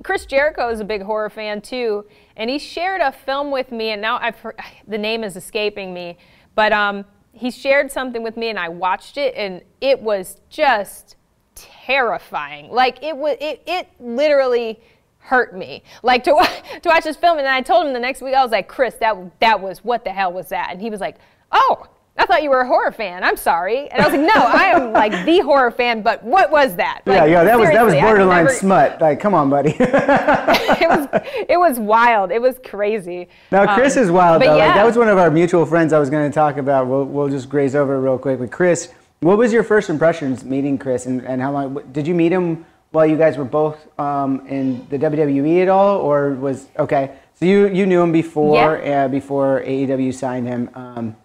Chris Jericho is a big horror fan too, and he shared a film with me and now I've heard, the name is escaping me, but um he shared something with me and I watched it and it was just terrifying. Like it was it it literally hurt me. Like to to watch this film and I told him the next week I was like, "Chris, that that was what the hell was that?" And he was like, "Oh, I thought you were a horror fan. I'm sorry. And I was like, no, I am like the horror fan, but what was that? yeah, Like, yeah, that was that was borderline never- smut. Like, come on, buddy. it was it was wild. It was crazy. Now, Chris Um, is wild though. Like, that was one of our mutual friends I was going to talk about. We'll, we'll just graze over real quick. But Chris, what was your first impressions meeting Chris, and, and how long did you meet him while you guys were both um, in the WWE at all, or was okay? So you you knew him before uh, before AEW signed him. Um,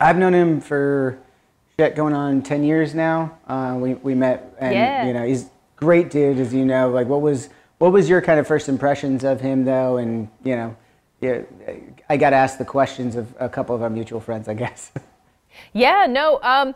I've known him for shit going on ten years now. Uh, we we met, and Yeah. you know he's great dude, as you know. Like, what was what was your kind of first impressions of him though? And you know, yeah, I got to ask the questions of a couple of our mutual friends, I guess. Yeah, no. Um,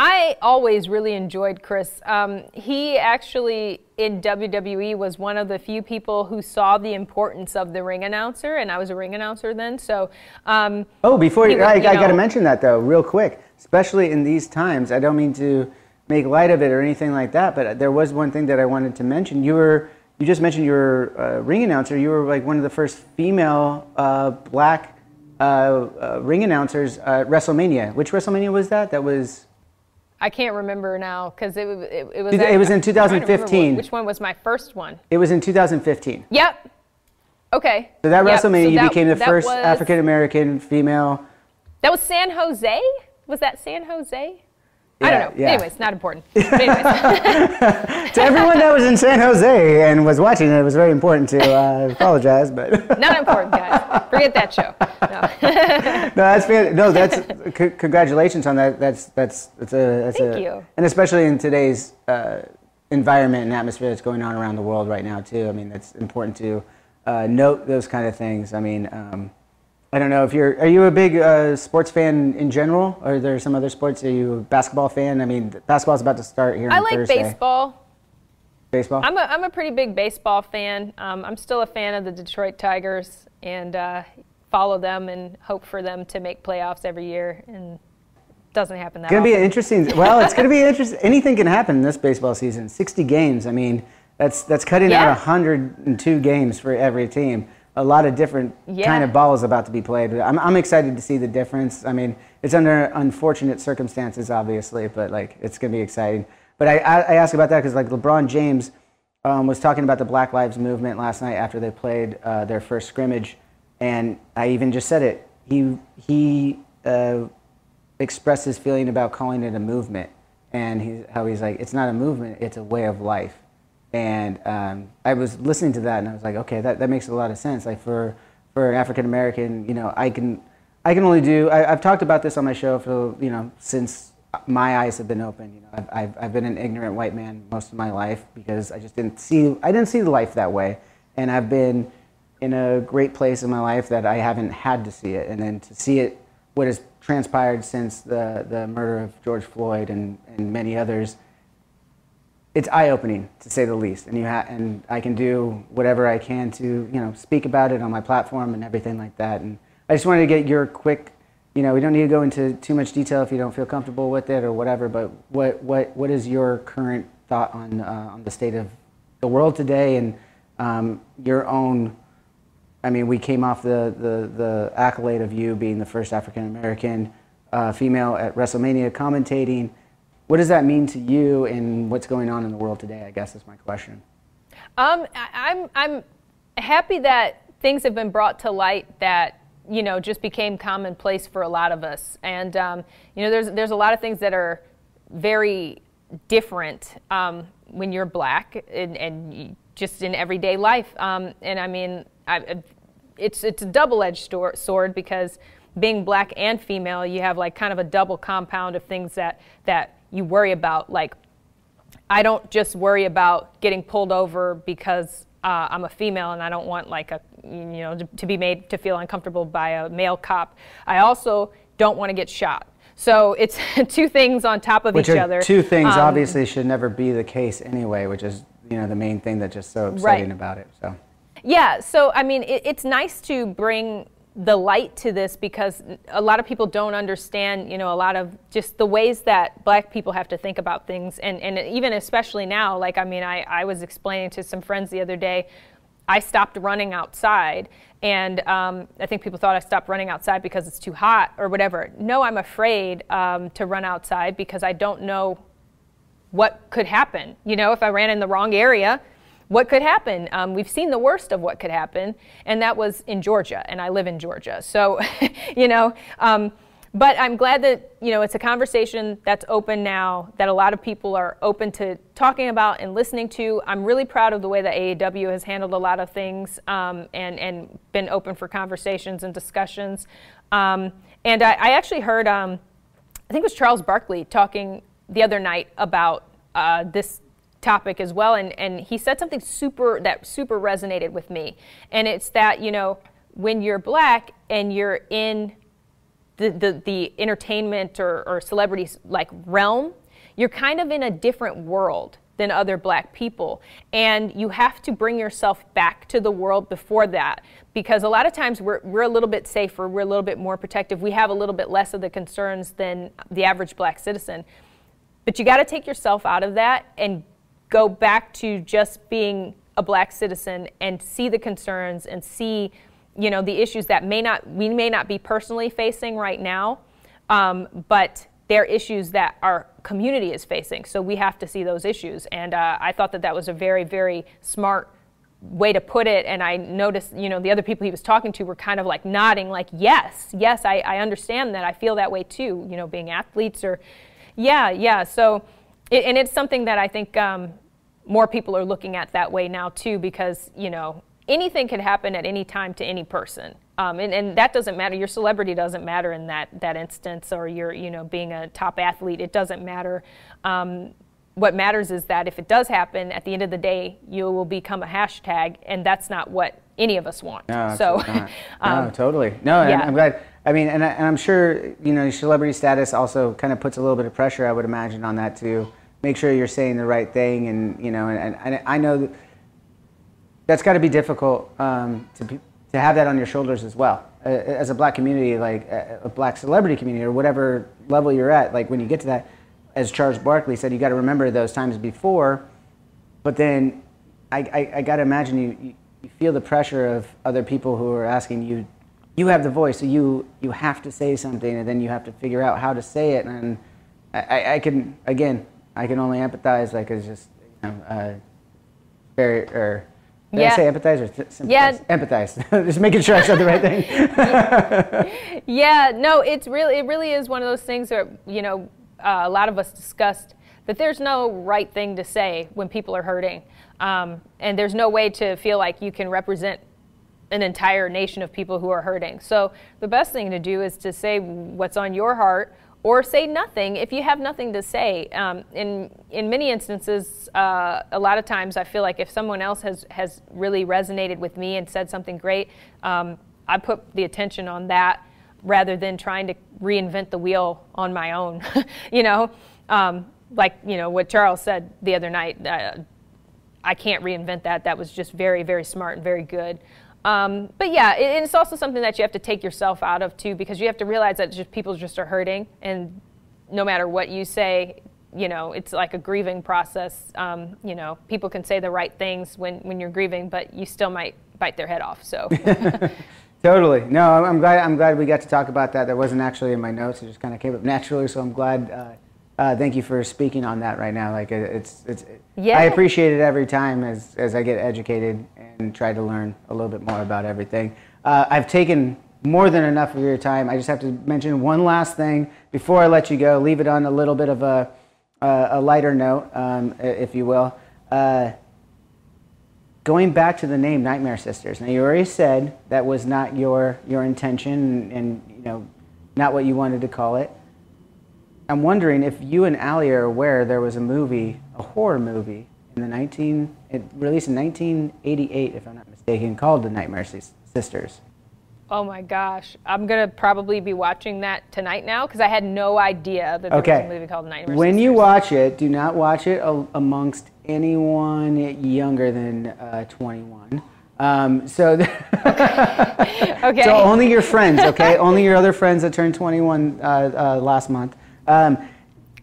I always really enjoyed Chris. Um, he actually in WWE was one of the few people who saw the importance of the ring announcer, and I was a ring announcer then. So, um, Oh, before you, was, I, you I got to mention that though, real quick, especially in these times. I don't mean to make light of it or anything like that, but there was one thing that I wanted to mention. You were, you just mentioned you were a ring announcer. You were like one of the first female uh, black uh, uh, ring announcers at WrestleMania. Which WrestleMania was that? That was. I can't remember now because it, was- it, it was. It was in I'm trying to remember 2015. Which one was my first one? It was in 2015. Yep. Okay. So that Yep, WrestleMania, so you that- became the first African American female. That was San Jose. Was that San Jose? I don't know. yeah. Anyways, not important. To everyone that was in San Jose and was watching it, it was very important to uh, apologize, but. not important, guys. Forget that show. No. No, that's no, that's c- congratulations on that. That's that's that's a that's Thank a, you. and especially in today's uh, environment and atmosphere that's going on around the world right now too. I mean, it's important to uh, note those kind of things. I mean, um, I don't know if you're are you a big uh, sports fan in general, or are there some other sports? Are you a basketball fan? I mean, basketball's about to start here. I on like Thursday. baseball. Baseball. I'm a, I'm a pretty big baseball fan. Um, I'm still a fan of the Detroit Tigers and uh, follow them and hope for them to make playoffs every year. And it doesn't happen that It's gonna be an interesting. Well, it's gonna be interesting. Anything can happen in this baseball season. Sixty games. I mean, that's that's cutting Yeah. out hundred and two games for every team. A lot of different Yeah. kind of balls about to be played. I'm I'm excited to see the difference. I mean, it's under unfortunate circumstances, obviously, but like it's gonna be exciting. But I I, I ask about that because like LeBron James um, was talking about the Black Lives Movement last night after they played uh, their first scrimmage, and I even just said it. He he. Uh, expressed his feeling about calling it a movement and he, how he's like it's not a movement it's a way of life and um, i was listening to that and i was like okay that, that makes a lot of sense like for for an african american you know i can i can only do I, i've talked about this on my show for you know since my eyes have been open. You know, I've, I've, I've been an ignorant white man most of my life because I just didn't see I didn't see the life that way, and I've been in a great place in my life that I haven't had to see it, and then to see it what has transpired since the the murder of George Floyd and and many others. It's eye opening to say the least, and you ha- and I can do whatever I can to you know speak about it on my platform and everything like that. And I just wanted to get your quick you know, we don't need to go into too much detail if you don't feel comfortable with it or whatever. But what what what is your current thought on uh, on the state of the world today and um, your own? I mean, we came off the, the, the accolade of you being the first African American uh, female at WrestleMania commentating. What does that mean to you and what's going on in the world today? I guess is my question. Um, I'm I'm happy that things have been brought to light that you know, just became commonplace for a lot of us. And um, you know, there's there's a lot of things that are very different um, when you're black and, and, just in everyday life. Um, and I mean, I, it's it's a double-edged sword because being black and female, you have like kind of a double compound of things that that you worry about. Like, I don't just worry about getting pulled over because uh, I'm a female and I don't want like a you know to, to, be made to feel uncomfortable by a male cop. I also don't want to get shot. So it's two things on top of which each other. Two things um, obviously should never be the case anyway, which is you know the main thing that's just so upsetting right. about it. So yeah, so I mean it, it's nice to bring the light to this because a lot of people don't understand, you know, a lot of just the ways that black people have to think about things. And, and even especially now, like, I mean, I, I was explaining to some friends the other day, I stopped running outside. And um, I think people thought I stopped running outside because it's too hot or whatever. No, I'm afraid um, to run outside because I don't know what could happen. You know, if I ran in the wrong area, what could happen? Um, we've seen the worst of what could happen, and that was in Georgia, and I live in Georgia. So, you know, um, but I'm glad that, you know, it's a conversation that's open now, that a lot of people are open to talking about and listening to. I'm really proud of the way that AEW has handled a lot of things um, and, and been open for conversations and discussions. Um, and I, I, actually heard, um, I think it was Charles Barkley talking the other night about uh, this topic as well and, and he said something super that super resonated with me. And it's that you know when you're black and you're in the, the, the entertainment or, or celebrities like realm you're kind of in a different world than other black people. And you have to bring yourself back to the world before that because a lot of times we're, we're a little bit safer we're a little bit more protective we have a little bit less of the concerns than the average black citizen. But you got to take yourself out of that and go back to just being a black citizen and see the concerns and see you know the issues that may not we may not be personally facing right now um, but they're issues that our community is facing. So we have to see those issues. And uh, i thought that that was a very very smart way to put it. And i noticed you know the other people he was talking to were kind of like nodding like yes yes i, I understand that. I feel that way too you know being athletes or yeah yeah. So it, and it's something that I think um, more people are looking at that way now too, because you know anything can happen at any time to any person, um, and, and that doesn't matter. Your celebrity doesn't matter in that that instance, or your you know being a top athlete, it doesn't matter. Um, what matters is that if it does happen, at the end of the day, you will become a hashtag, and that's not what any of us want. No, so, um, no, totally. No, yeah. I'm glad. I mean, and, I, and I'm sure you know celebrity status also kind of puts a little bit of pressure, I would imagine, on that too make sure you're saying the right thing, and you know, and, and I know that that's got to be difficult um, to be, to have that on your shoulders as well. Uh, as a black community, like a, a black celebrity community, or whatever level you're at, like when you get to that, as Charles Barkley said, you got to remember those times before. But then, I, I, I got to imagine you, you you feel the pressure of other people who are asking you you have the voice so you you have to say something and then you have to figure out how to say it and i, I can again I can only empathize. Like it's just you know, uh, very or. Did yeah. I say empathize or sympathize? Yeah. Empathize. just making sure I said the right thing. yeah. No, it's really it really is one of those things that you know uh, a lot of us discussed that there's no right thing to say when people are hurting, um, and there's no way to feel like you can represent an entire nation of people who are hurting. So the best thing to do is to say what's on your heart or say nothing if you have nothing to say. Um, in in many instances, uh, a lot of times I feel like if someone else has has really resonated with me and said something great, um, I put the attention on that rather than trying to reinvent the wheel on my own. you know, um, like you know what Charles said the other night. Uh, I can't reinvent that. That was just very very smart and very good. Um, but yeah, it, it's also something that you have to take yourself out of too, because you have to realize that just people just are hurting, and no matter what you say, you know, it's like a grieving process. Um, you know, people can say the right things when when you're grieving, but you still might bite their head off. So. Totally. No, I'm glad. I'm glad we got to talk about that. That wasn't actually in my notes. It just kind of came up naturally. So I'm glad. Uh, uh, thank you for speaking on that right now. Like it's it's. Yeah. I appreciate it every time as as I get educated and try to learn a little bit more about everything. Uh, I've taken more than enough of your time. I just have to mention one last thing before I let you go. Leave it on a little bit of a a lighter note, um, if you will. Uh, going back to the name Nightmare Sisters. Now you already said that was not your your intention and, and, you know not what you wanted to call it. I'm wondering if you and Allie are aware there was a movie, a horror movie in the 19 it released in 1988 if I'm not mistaken called The Nightmare Sisters. Oh my gosh, I'm gonna probably be watching that tonight now because I had no idea that there okay. was a movie called Nightmare When Sisters. you watch it, do not watch it amongst anyone younger than uh, 21. Um, so, okay. so only your friends, okay? only your other friends that turned 21 uh, uh, last month. Um,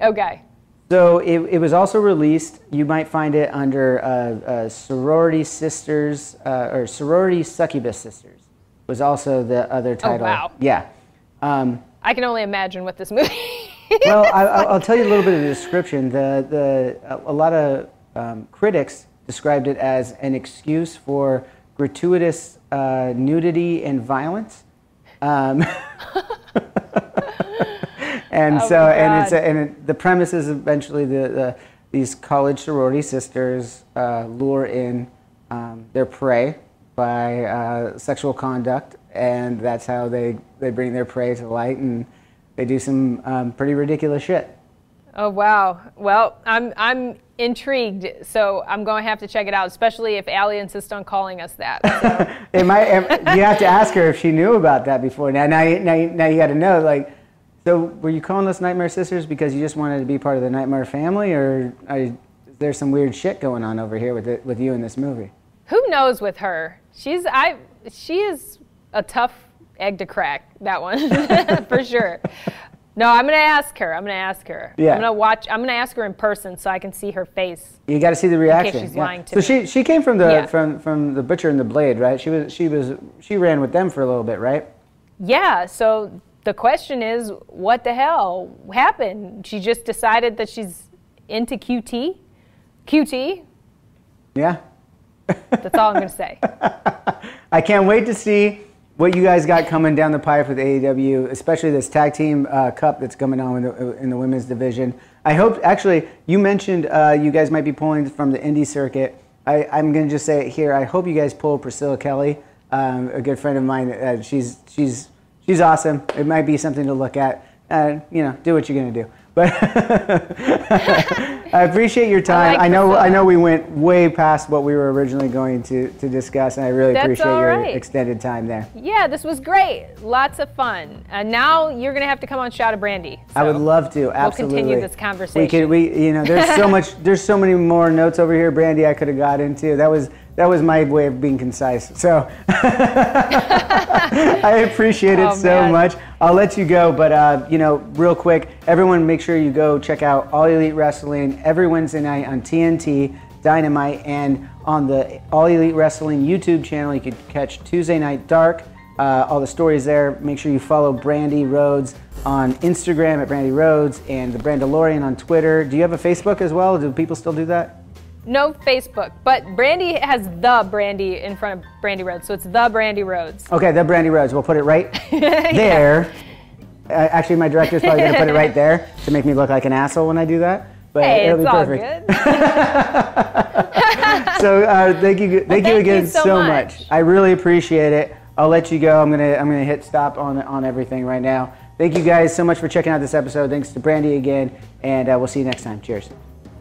okay. So it, it was also released. You might find it under uh, uh, Sorority Sisters uh, or Sorority Succubus Sisters. Was also the other title. Oh wow. Yeah. Um, I can only imagine what this movie. well, I, will tell you a little bit of the description. The the a lot of um, critics described it as an excuse for gratuitous uh, nudity and violence. Um, and oh so, and it's a, and it, the premise is eventually the, the these college sorority sisters uh, lure in um, their prey by uh, sexual conduct, and that's how they they bring their prey to light, and they do some um, pretty ridiculous shit. Oh wow! Well, I'm I'm intrigued, so I'm going to have to check it out, especially if Allie insists on calling us that. So. it might. You have to ask her if she knew about that before. Now, now, now, now you got to know. Like, so were you calling us Nightmare Sisters because you just wanted to be part of the Nightmare family, or is there some weird shit going on over here with it, with you in this movie? Who knows with her? She's I. She is a tough egg to crack. That one for sure. No, I'm gonna ask her. I'm gonna ask her. Yeah. I'm gonna watch. I'm gonna ask her in person so I can see her face. You got to see the reaction. she's yeah. lying to so me. she she came from the Yeah. from from the Butcher and the Blade, right? She was she was she ran with them for a little bit, right? Yeah. So the question is, what the hell happened? She just decided that she's into QT. QT. Yeah. That's all I'm gonna say. I can't wait to see what you guys got coming down the pipe with AEW, especially this tag team uh, cup that's coming on in the, in the, women's division. I hope, actually, you mentioned uh, you guys might be pulling from the indie circuit. I, I'm going to just say it here. I hope you guys pull Priscilla Kelly, um, a good friend of mine. Uh, she's, she's, she's awesome. It might be something to look at. Uh, you know, do what you're going to do. But I appreciate your time. like I, know I know we went way past what we were originally going to, to discuss, and I really That's appreciate your right. extended time there. Yeah, this was great. Lots of fun. And now you're gonna have to come on Shot of Brandi. I would love to. Absolutely. We'll continue this conversation. We could. We. You know, there's so much. There's so many more notes over here, Brandi. I could have got into. That was. That was my way of being concise. So I appreciate it Oh, so man. much. I'll let you go, but uh, you know, real quick, everyone, make sure you go check out All Elite Wrestling every Wednesday night on TNT Dynamite and on the All Elite Wrestling YouTube channel. You could catch Tuesday Night Dark. Uh, all the stories there. Make sure you follow Brandi Rhodes on Instagram at Brandi Rhodes and the Brandalorian on Twitter. Do you have a Facebook as well? Do people still do that? No Facebook, but Brandi has the Brandi in front of Brandi Rhodes, so it's the Brandi Rhodes. Okay, the Brandi Rhodes. We'll put it right there. Uh, actually, my director's probably going to put it right there to make me look like an asshole when I do that. But Hey, it'll it's be perfect. so uh, thank you, thank you thank again you so so much. much. I really appreciate it. I'll let you go. I'm gonna I'm gonna hit stop on on everything right now. Thank you guys so much for checking out this episode. Thanks to Brandi again, and uh, we'll see you next time. Cheers.